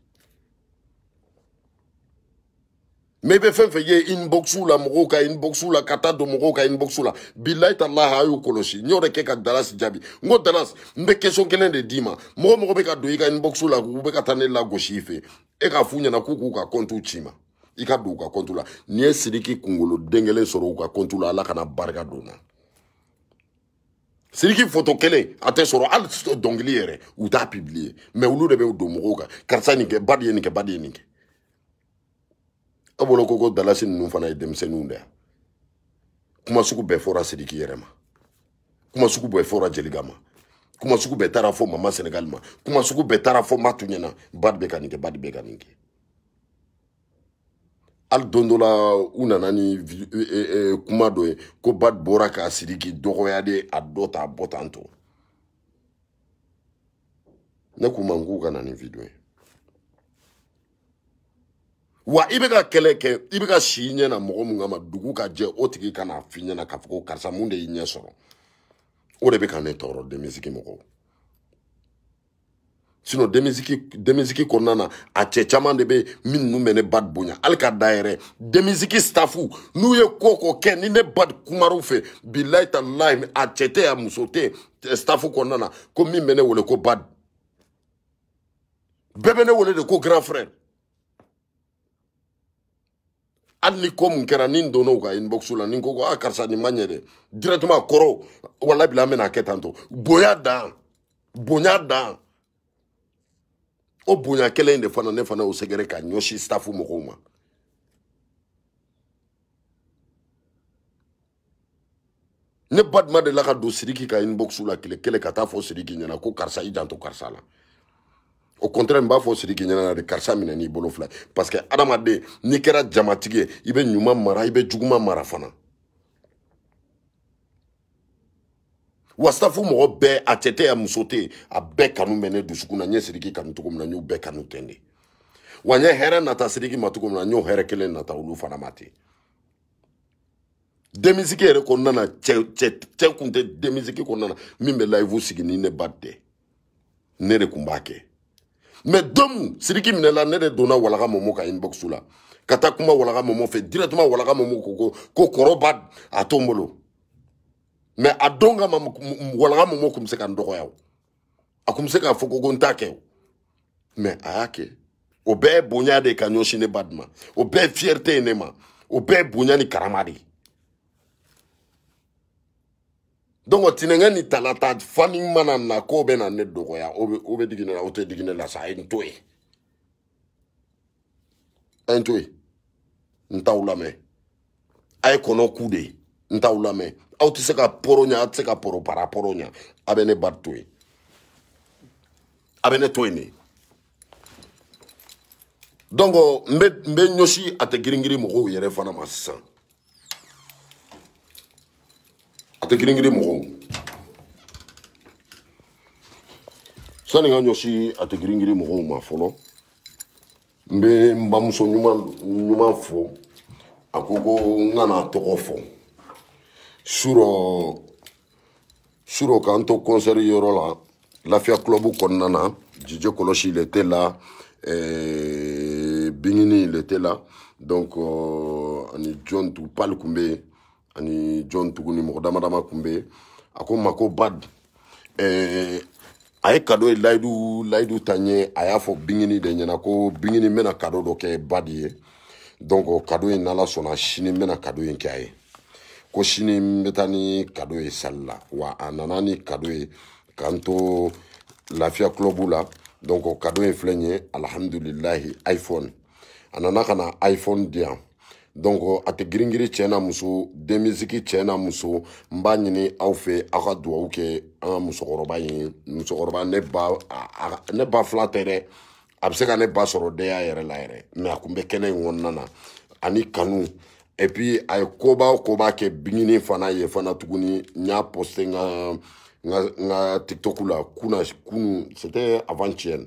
mɛ i bɛ fɛn fɛn ye inboxu la mɔgɔw ka inboxu la ka taa don mɔgɔw ka inboxu la bilayi ta laha a y'u kɔlɔsi n y'o de kɛ ka dalas jaabi n ko dalas n bɛ kesɔn kelen de d'i ma mɔgɔ mɔgɔ bɛ ka don i ka inboxu la u bɛ ka taa ne lagosi i fɛ e k'a f'u ɲɛna k'u k'u ka kɔntu ci ma i ka don u ka kɔntu la n'i ye sidiki kunkolo den kelen sɔrɔ u ka kɔntu la ala kana barika don na sidiki foto kelen a tɛ sɔrɔ hali dɔnkili yɛrɛ u t'a pibiliye mɛ olu de bɛ don mɔgɔw kan karisa nin kɛ ba de ye nin kɛ ba de ye nin kɛ a bolo ko ko dalasi ninnu fana ye denmisɛnninw de yan kuma sugu bɛɛ fɔra sidiki yɛrɛ ma kuma sugu bɛɛ fɔra jeliga ma kuma sugu bɛɛ taara fɔ mama senegali ma kuma sugu bɛɛ taara fɔ matu ɲɛna ba de bɛ ka nin kɛ ba de bɛ ka nin kɛ hali don dɔ la u nana ni eh, eh, eh, kuma dɔ ye ko ba bɔra k'a siri k'i dɔgɔya de a dɔ ta a bɔ tan tɔ ne k'u ma n k'u ka na ni video ye wa i bɛ ka kɛlɛ kɛ i bɛ ka si ɲɛ na mɔgɔ min kama dugu ka jɛ o tigi ka na fi ɲɛna k'a fɔ ko karisa mun de y'i ɲɛ sɔrɔ o de bɛ ka ne tɔɔrɔ denmisigi mɔgɔw sinɔ denmisigi denmisigi kɔnɔna na a cɛ caman de bɛ min ninnu bɛ ne ba bonya hali ka da yɛrɛ denmisigi stafu n'u ye ko ko kɛ ni ne ba kumaru fɛ bilayi ta layi a cɛ tɛ a muso tɛ stafu kɔnɔna na ko min bɛ ne wele ko ba bɛɛ bɛ ne wele de ko grand frère hali ni ko mun kɛra ni n donna u ka inbox la ni n ko ko a karisa nin ma ɲɛ dɛ directement kɔrɔw walayi bila an bɛna kɛ tan tɔ bonya dan bonya dan o bonya kelen in de fana ne fana y'o sɛgɛrɛ ka ɲɔsi staff mɔgɔw ma ne ba duma de la ka don siriki ka inbox la kile kelen ka taa fɔ siriki ɲɛna ko karisa i janto karisa la au contraire n b'a fɔ siriki ɲɛna na de karisa minɛ n'i bolo fila parce que adamaden n'i kɛra jamatigi ye i bɛ ɲuman mara i bɛ juguman mara fana wasafu mɔgɔ bɛɛ a cɛ tɛ ya muso tɛ yen a bɛɛ kanu bɛ ne dusukun na n ye siriki kanu cogo min na n y'u bɛɛ kanu ten de wa n ye hɛrɛ nata siriki ma cogo min na n y'o hɛrɛ kelen nata olu fana ma ten denmisiki yɛrɛ kɔnɔna na cɛ cɛ cɛ kun tɛ denmisiki kɔnɔna na min bɛ layifu sigi ni ne ba tɛ ne de kun b'a kɛ mɛ domu siriki minɛla ne de donna walaka mɔmɔ ka inbox la ka taa kuma walaka mɔmɔ fɛ directement walaka mɔmɔ ko ko ko kɔrɔ ba a to n bolo mɛ a don kama walaka mɔmɔ kun bɛ se ka n dɔgɔya o a kun bɛ se k'a fɔ ko ko n t'a kɛ o mɛ a y'a kɛ o bɛɛ ye bonya de ye ka ɲɔsi ne ba duma o bɛɛ ye fiyɛrite ye ne ma o bɛɛ ye bonya ni karama de ye donc tinɛnkɛ ni talata fani mana na k'o bɛ na ne dɔgɔya o bɛ digi ne la o tɛ digi ne la sa a ye n to yen a ye n to yen n t'aw lamɛn a ye kɔnɔ k'u de ye n t'aw lamɛn aw tɛ se ka poro ɲɛ aw tɛ se ka poro para poro ɲɛ a bɛ ne ba to yen a bɛ ne to yen de donc n bɛ n bɛ ɲɔsi a tɛ giringirin mɔgɔw yɛrɛ fana ma sisan a tɛ girin girin mɔgɔw sani ka ɲɔsi a tɛ girin girin mɔgɔw ma fɔlɔ n bɛ n bamuso ɲuman ɲuman fɔ a ko ko n kana tɔgɔ fɔ surɔ suro k'an to kɔnsɛri yɔrɔ la lafiya kulɔbu kɔnɔna na jije kɔlɔsi le tɛ la eh, bingini le tɛ la donc euh, ani jɔn tugu pali kun bɛ yen ani jɔn tugu ni mɔgɔ dama dama kun bɛ yen a ko n ma ko bad eh, a ye kado ye layidu layidu ta ɲɛ a y'a fɔ bingini de ɲɛna ko bingini n bɛna kado dɔ kɛ ba de ye donc o kado in n'ala sɔnna sini n bɛna kado in kɛ a ye ko sini n bɛ taa ni kado ye sali la wa a nana ni kado ye k'an to lafiya kulobu la donc o kado in filɛ nin ye alihamudulilahi iphone a nana ka na iphone di yan donc a tɛ giringiri cɛ na muso denmisiki cɛ na muso n b'a ɲini aw fɛ aw ka dugawu kɛ an ka musokɔrɔba ye musokɔrɔba ne ba ne ba fila tɛ dɛ a bɛ se ka ne ba sɔrɔ dɛya yɛrɛ la yɛrɛ mɛ a kun bɛ kɛnɛ in kɔnɔna na ani kanu et puis a ye koba o koba kɛ biɲini fana ye fana tuguni n y'a poste n ka n ka tiktok la kuna kunu c'était avant tienne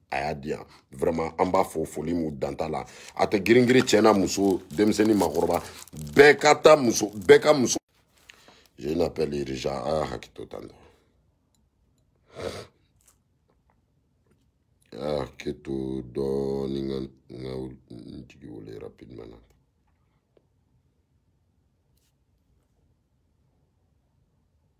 a y'a di yan vraiment an b'a fɔ foli mu danta la a tɛ giringiri cɛ na muso denmisɛnnin makɔrɔba bɛɛ ka taa muso bɛɛ ka muso je n'appelle irija a y'a hakili to tan dɔ a y'a hakili to dɔɔni n ka n ka n jigi wele rapidement na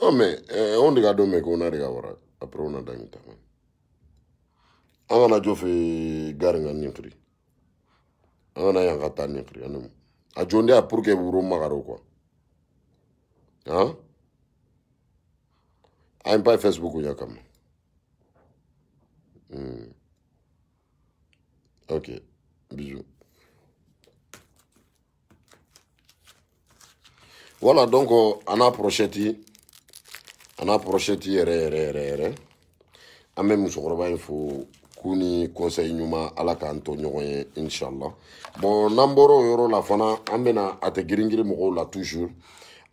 Non mais eh, on diga don mɛ ko n'a diga wara après on a dan kita man. An kana jɔ fɛ gari nka ɲɛfiri. An kana yan ka taa ɲɛfiri ani mu. A jɔndi a pour que wuro magaro quoi. Hein? A ye pas Facebook ya kama. Hmm. Ok. Bisous. Voilà, donc on euh, a approché on a approché yɛrɛ yɛrɛ yɛrɛ yɛrɛ an bɛ musokɔrɔba in fo k'u ni conseil ɲuman ala k'an to ɲɔgɔn ye inshallah bon n'an bɔra o yɔrɔ la fana an bɛna a tɛ girin girin mɔgɔw la toujours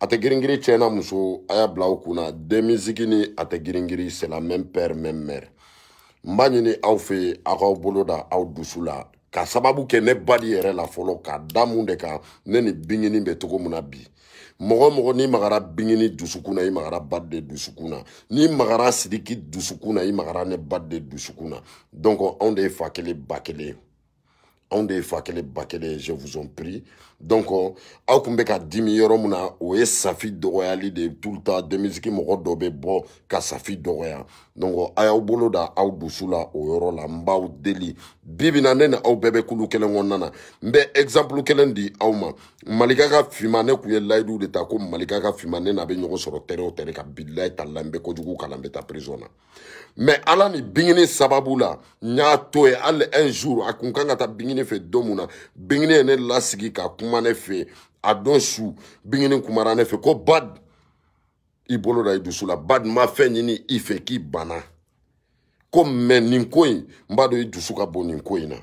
a tɛ girin girin cɛna muso a y'a bila aw kun na denmisigi ni a tɛ girin girin c'est la même père même mère n b'a ɲini aw fɛ yen aw k'aw bolo da aw dusu la ka sababu kɛ ne bali yɛrɛ la fɔlɔ ka da mun de kan ne ni bingini bɛ cogo min na bi mɔgɔ mɔgɔ n'i magara bingini dusukun na i magara bad de dusukun na n'i magara sidiki dusukun na i magara ne bad de dusukun na donc anw de ye fa kelen ba kelen ye anw de ye fa kelen ba kelen ye je vous en prie donc aw kun bɛ ka dimi yɔrɔ min na o ye safi dɔgɔyali de ye tout le temps denmisiki mɔgɔ dɔ bɛ bɔ ka safi dɔgɔya donc a y'aw bolo da aw dusu la o yɔrɔ la n b'aw deli bi bi na ne ni aw bɛɛ bɛ kulu kelen kɔnɔna na n bɛ exemple kelen di aw ma malika ka finma ne tun ye layidu de ta ko malika ka finma ne n'a bɛ ɲɔgɔn sɔrɔ tɛrɛ o tɛrɛ ka bilayi ta la n bɛ kojugu k'a la n bɛ taa prison na mais ala ni bingini sababu la n y'a to ye hali un jour a kun kan ka taa bingini fɛ don mun na bingini ye ne lasigi ka kuma ne fɛ a don su bingini kumara ne fɛ ko bad i bolo da i dusu la badumafɛn ɲini i fɛ k'i banna ko mɛ nin ko in n b'a dɔn i dusu ka bon nin ko in na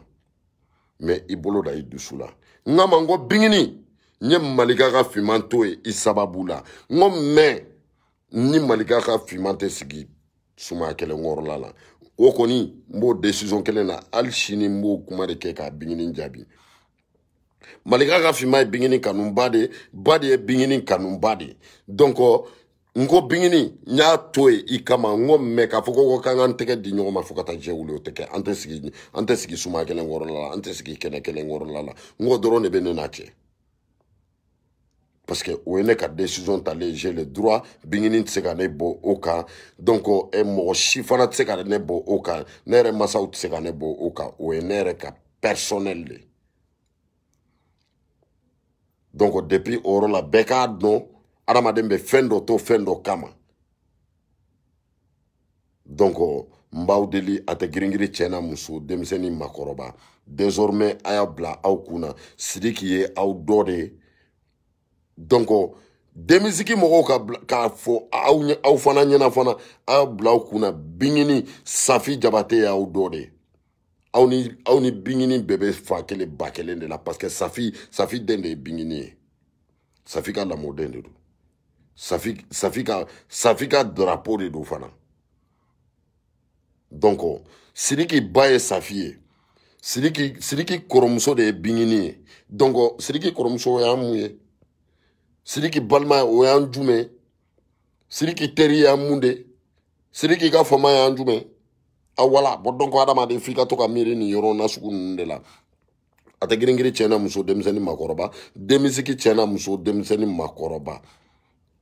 mɛ i bolo da i dusu la n ka ma n ko bingini n ye malika ka finman to ye i sababu la n ko mɛ ni malika ka finman tɛ sigi sumaya kɛlɛ nkɔrɔla la o kɔni n b'o desizɔn kelen na hali sini n b'o kuma de kɛ k'a bingini jaabi malika ka finma ye bingini kanunba de ba de ye bingini kanunba de donc n ko bingini n y'a to ye i kama n ko mɛ k'a fɔ ko ko k'an k'an tɛgɛ di ɲɔgɔn ma fo ka taa jɛ wuli o tɛ kɛ an tɛ sigi an tɛ sigi suma kelen kɔrɔla la an tɛ sigi kɛnɛ kelen kɔrɔla la n ko dɔrɔn de bɛ ne n'a cɛ parce que o ye ne ka décision talen j'ai le droit bingini tɛ se ka ne bɔ o kan donc eh, mɔgɔ si fana tɛ se ka ne bɔ o kan ne yɛrɛ masaw tɛ se ka ne bɔ o kan o ye ne yɛrɛ ka personnel de donc depuis o yɔrɔ la bɛɛ k'a dɔn adamaden bɛ fɛn dɔ to fɛn dɔ kama donc n b'aw deli a tɛ giringiri cɛ na muso denmisɛnnin makɔrɔba désormais a y'a bila aw kun na sidiki ye aw dɔ de ye donc denmisiki mɔgɔw ka k'a fɔ aw ɲɛ aw fana ɲɛna fana a y'a bila aw kun na binkini safi jabate y'aw dɔ de ye aw ni aw ni binkini bɛɛ bɛ fa kelen ba kelen de la parce que safi safi den de ye binkini ye safi ka lamɔden de don safi safi ka safi ka drapeau de don fana donc sidiki ba ye safi ye sidiki sidiki kɔrɔmuso de ye binkini ye donc sidiki kɔrɔmuso o y'an mun ye sidiki balima o y'an jumɛn siriki teri y'a mun de siriki ka fama y'an jumɛn a wala bɔ dɔn ko adamaden f'i ka to ka miiri nin yɔrɔ na sugu ninnu de la a tɛ giringirin tiɲɛna muso denmisɛnnin makɔrɔba denmisiki tiɲɛna muso denmisɛnnin makɔrɔba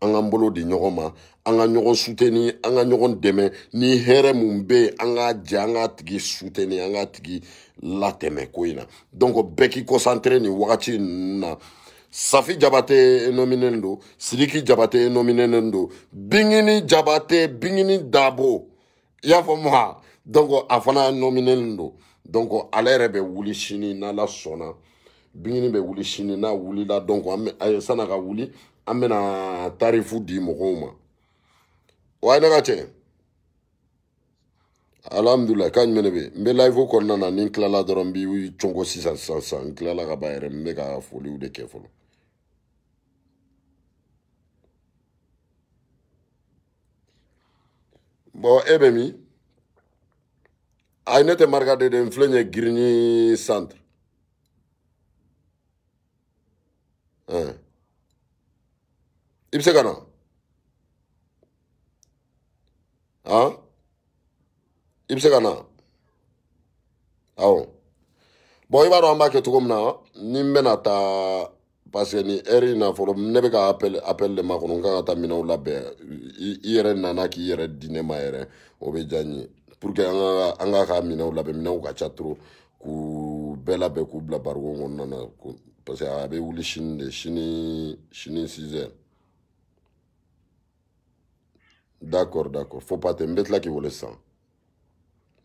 an k'an bolo di ɲɔgɔn ma an ka ɲɔgɔn suteni an ka ɲɔgɔn dɛmɛ ni hɛrɛ mun bɛ yen an k'a jɛ an k'a tigi suteni an k'a tigi latɛmɛ ko in na donc bɛɛ k'i kɔsantere nin wagati ninnu na safi jabate nominen don sidiki jabate nominen don bingini jabate bingini dabo i y'a fɔ ma donc a fana nominen don donc ale yɛrɛ bɛ wuli sini n'ala sɔnna bingini bɛ wuli sini n'a wulila donc an bɛ san'a ka wuli an bɛna tarifu di mɔgɔw ma wa ne ka cɛ alhamdulilayi ka jumɛn de bɛ n bɛ live kɔnɔna na ni n tilala dɔrɔn n b'i cɔngɔ sisan sisan sisan n tilala ka ban yɛrɛ n bɛ ka foliw de kɛ fɔlɔ bɔn e bɛ min ayi ne tɛ marika de de n filɛ nin ye girinni centre ɛn i bɛ se ka na. han i bɛ se ka na awɔ bɔn i b'a dɔn an b'a kɛ cogo min na ni n bɛna taa parce que nin ɛri in na fɔlɔ ne bɛ ka appel appel de ma kɔnɔ n kan ka taa minɛnw labɛn i yɛrɛ nana k'i yɛrɛ di ne ma yɛrɛ o bɛ diya n ye pour que an ka an ka ka minɛnw labɛn minɛnw ka ca trop k'u bɛɛ labɛn k'u bila bariko kɔnɔna na ko parce que a bɛ wuli sini de sini sini six heures d'accord d'accord fo pa tɛ n bɛ tila k'i wele sisan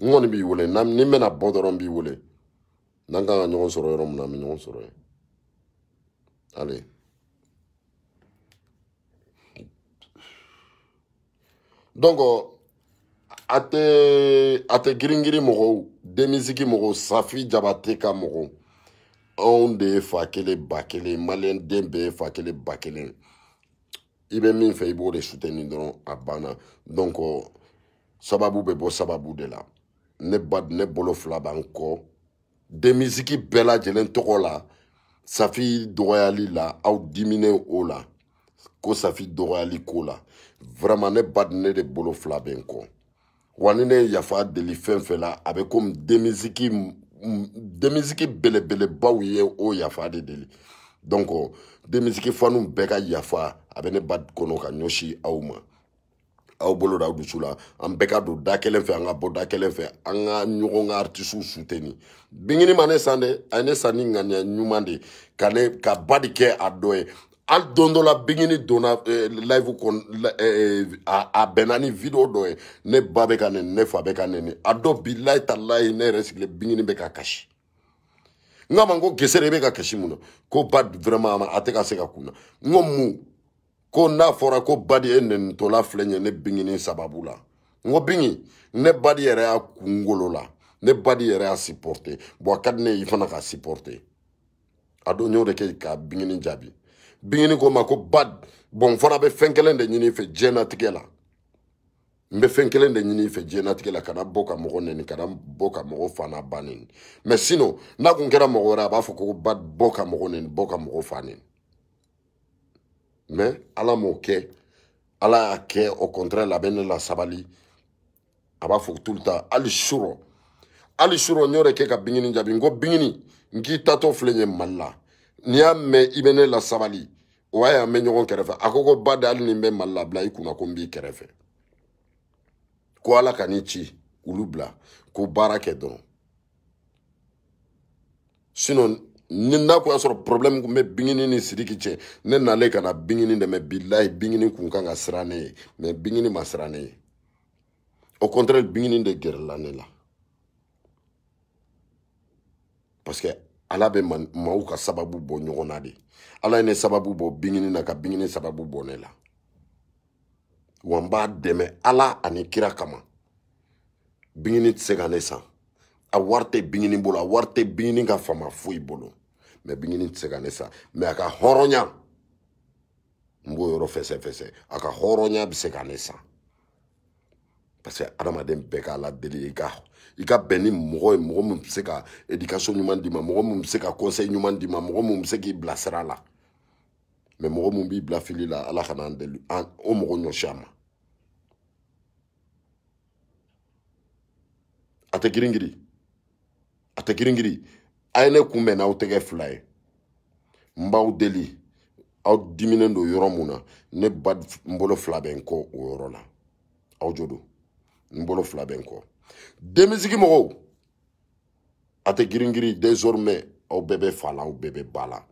n kɔni b'i wele ni n bɛna bɔ dɔrɔn n b'i wele n'an kan ka ɲɔgɔn sɔrɔ yɔrɔ min na an bɛ ɲɔgɔn sɔrɔ yen allez donc a tɛ a tɛ giringirin mɔgɔw denmisigi mɔgɔw safi jabate ka mɔgɔw anw de ye fa kelen ba kelen maliyɛnden bɛɛ ye fa kelen ba kelen i bɛ min fɛ i b'o de suteni dɔrɔn a banna donc sababu bɛ bɔ sababu de la ne ba ne bolo fila b'an kɔ denmisiki bɛɛ lajɛlen tɔgɔ la safi dɔgɔyali la aw diminen o la ko safi dɔgɔyali ko la vraiment ne ba ne de bolo fila bɛ n kɔ wa ni ne ye yafa deli fɛn fɛn la a bɛ komi denmisiki denmisiki belebelebaw ye o yafa de deli donc denmisiki faniw bɛɛ ka yafa a bɛ ne ba kɔnɔ ka ɲɔsi aw ma aw bolo da aw dusu la an bɛɛ ka don da kelen fɛ an ka bɔ da kelen fɛ an ka ɲɔgɔn ka artisiw suteni bingini ma ne san dɛ a ye ne san ni ŋaniya ɲuman de ka ne ka ba de kɛ a dɔ ye hali don dɔ la bigini donna eh, live kɔn eh, a bɛnna ni video dɔ ye ne ba bɛ ka nɛni ne fa bɛ ka nɛni a dɔ bilayi talayi ne yɛrɛ sigilen bigini bɛ ka kasi n k'a ma ko gese de bɛ ka kasi mun na ko ba vraiment a tɛ ka se ka kun na n ko mun ko n'a fɔra ko ba de ye nɛnitɔla filɛ ɲɛ ne bingini sababu la n ko bingi ne ba de yɛrɛ y'a kungolo la ne ba de yɛrɛ y'a supporte bɔn a ka di ne ye i fana k'a supporte a don y'o de kɛ ka bingini jaabi bingini ko ma ko bad bɔn n fana bɛ fɛn kelen de ɲini i fɛ diɲɛnatigɛ la n bɛ fɛn kelen de ɲini i fɛ diɲɛnatigɛ la kana bɔ ka mɔgɔ nɛni kana bɔ ka mɔgɔ fa n'a ba nɛni mɛ sinon n'a kun kɛra mɔgɔ wɛrɛ a b'a fɔ ko ba bɔ ka mɔgɔ nɛni bɔ ka mɔgɔ fa nɛni mɛ ala m'o kɛ ala y'a kɛ o kɔntrɛ la a bɛ ne la sabali a b'a fɔ tout le temps hali surɔ hali surɔ n y'o de kɛ ka bingini jaabi n ko bingini n k'i tatɔ filɛ nin ye mali la n'i y'a mɛn i bɛ ne la sabali o y'a ye an bɛ ɲɔgɔn kɛrɛfɛ a ko ko ba de hali ni n bɛ mali la bila i kunna ko n b'i kɛrɛfɛ ko ala ka n'i ci olu bila ko baara kɛ dɔrɔn sinon ni n'a ko y'a sɔrɔ problème kun bɛ bingini ni sidiki cɛ ne nalen ka na bingini dɛmɛ bilayi bingini kun kan ka siran ne ye mais bingini ma siran ne ye au contraire bingini de gɛrɛla ne la parce que ala bɛ maaw ka sababu bɔ ɲɔgɔn na de ala ye ne sababu bɔ bingini na ka bingini sababu bɔ ne la wa n b'a dɛmɛ ala ani kira kama bingini tɛ se ka ne san a wari tɛ bingini bolo a wari tɛ bingini ka fama foyi bolo mɛ bingini tɛ se ka ne san mɛ a ka hɔrɔnya n b'o yɔrɔ fɛsɛfɛsɛ a ka hɔrɔnya bɛ se ka ne san parce que adamaden bɛɛ k'a ladeli i ka i ka bɛn ni mɔgɔ ye mɔgɔ min bɛ se ka éducation ɲuman d'i ma mɔgɔ min bɛ se ka conseil ɲuman d'i ma mɔgɔ min bɛ se k'i bilasira a la mais mɔgɔ min b'i bila fili la ala kana an deli an o mɔgɔ ɲɔsi a ma a tɛ girin girin a tɛ girin girin a ye ne kunbɛn n'aw tɛgɛ fila ye n b'aw deli aw diminen don yɔrɔ mun na ne ba n bolo fila bɛ n kɔ o yɔrɔ la aw jo don n bolo fila bɛ n kɔ denmisigi mɔgɔw a tɛ girin girin désormais aw bɛɛ bɛ fa la aw bɛɛ bɛ ba la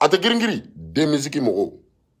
a tɛ girin girin denmisigi mɔgɔw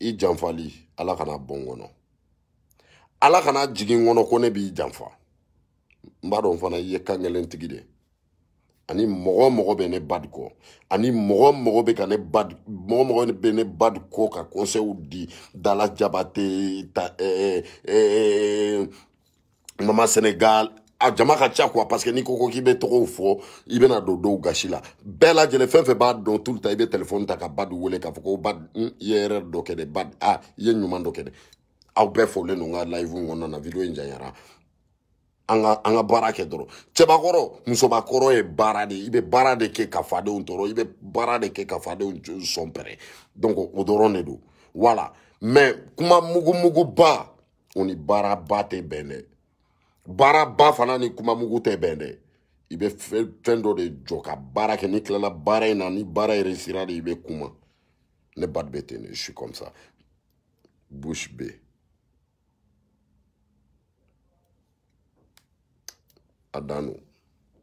i janfali ala kana bɔ n kɔnɔ ala kana jigin kɔnɔ ko ne b'i janfa n b'a dɔn fana i ye kan gɛlɛn tigi de ani mɔgɔ mɔgɔ bɛ ne bad kɔ ani mɔgɔ mɔgɔ bɛ ka ne bad mɔgɔ mɔgɔ bɛ ne bad kɔ ka kɔnsɛw di dala jabate ta ɛɛ ɛɛ mama senegal a jama ka ca kuwa parce que n'i ko ko k'i bɛ tɔgɔw fɔ i bɛna don dɔw gasi la bɛɛ lajɛlen fɛn fɛn b'a dɔn tout le temps i bɛ telefɔni ta ka bad wele k'a fɔ ko bad n i ye erreur dɔ kɛ dɛ bad a ah, i ye ɲuman dɔ kɛ dɛ aw bɛɛ fɔlen don n ka live kɔnɔna na video in janyara an ka an ka baara kɛ dɔrɔn cɛbakɔrɔ musobakɔrɔ ye baara de i bɛ baara de kɛ ka fadenw tɔɔrɔ i bɛ baara de kɛ ka fadenw sɔn pɛrɛ donc o dɔrɔn de don wala mɛ kuma mugumuguba o ni baaraba tɛ bɛn dɛ baaraba fana ni kumamugu tɛ bɛn dɛ i bɛ fɛn dɔ de jɔ ka baara kɛ n'i tilala baara in na ni baara yɛrɛ sira de i bɛ kuma ne ba de bɛ ten de je suis comme ça bouche bée a dan don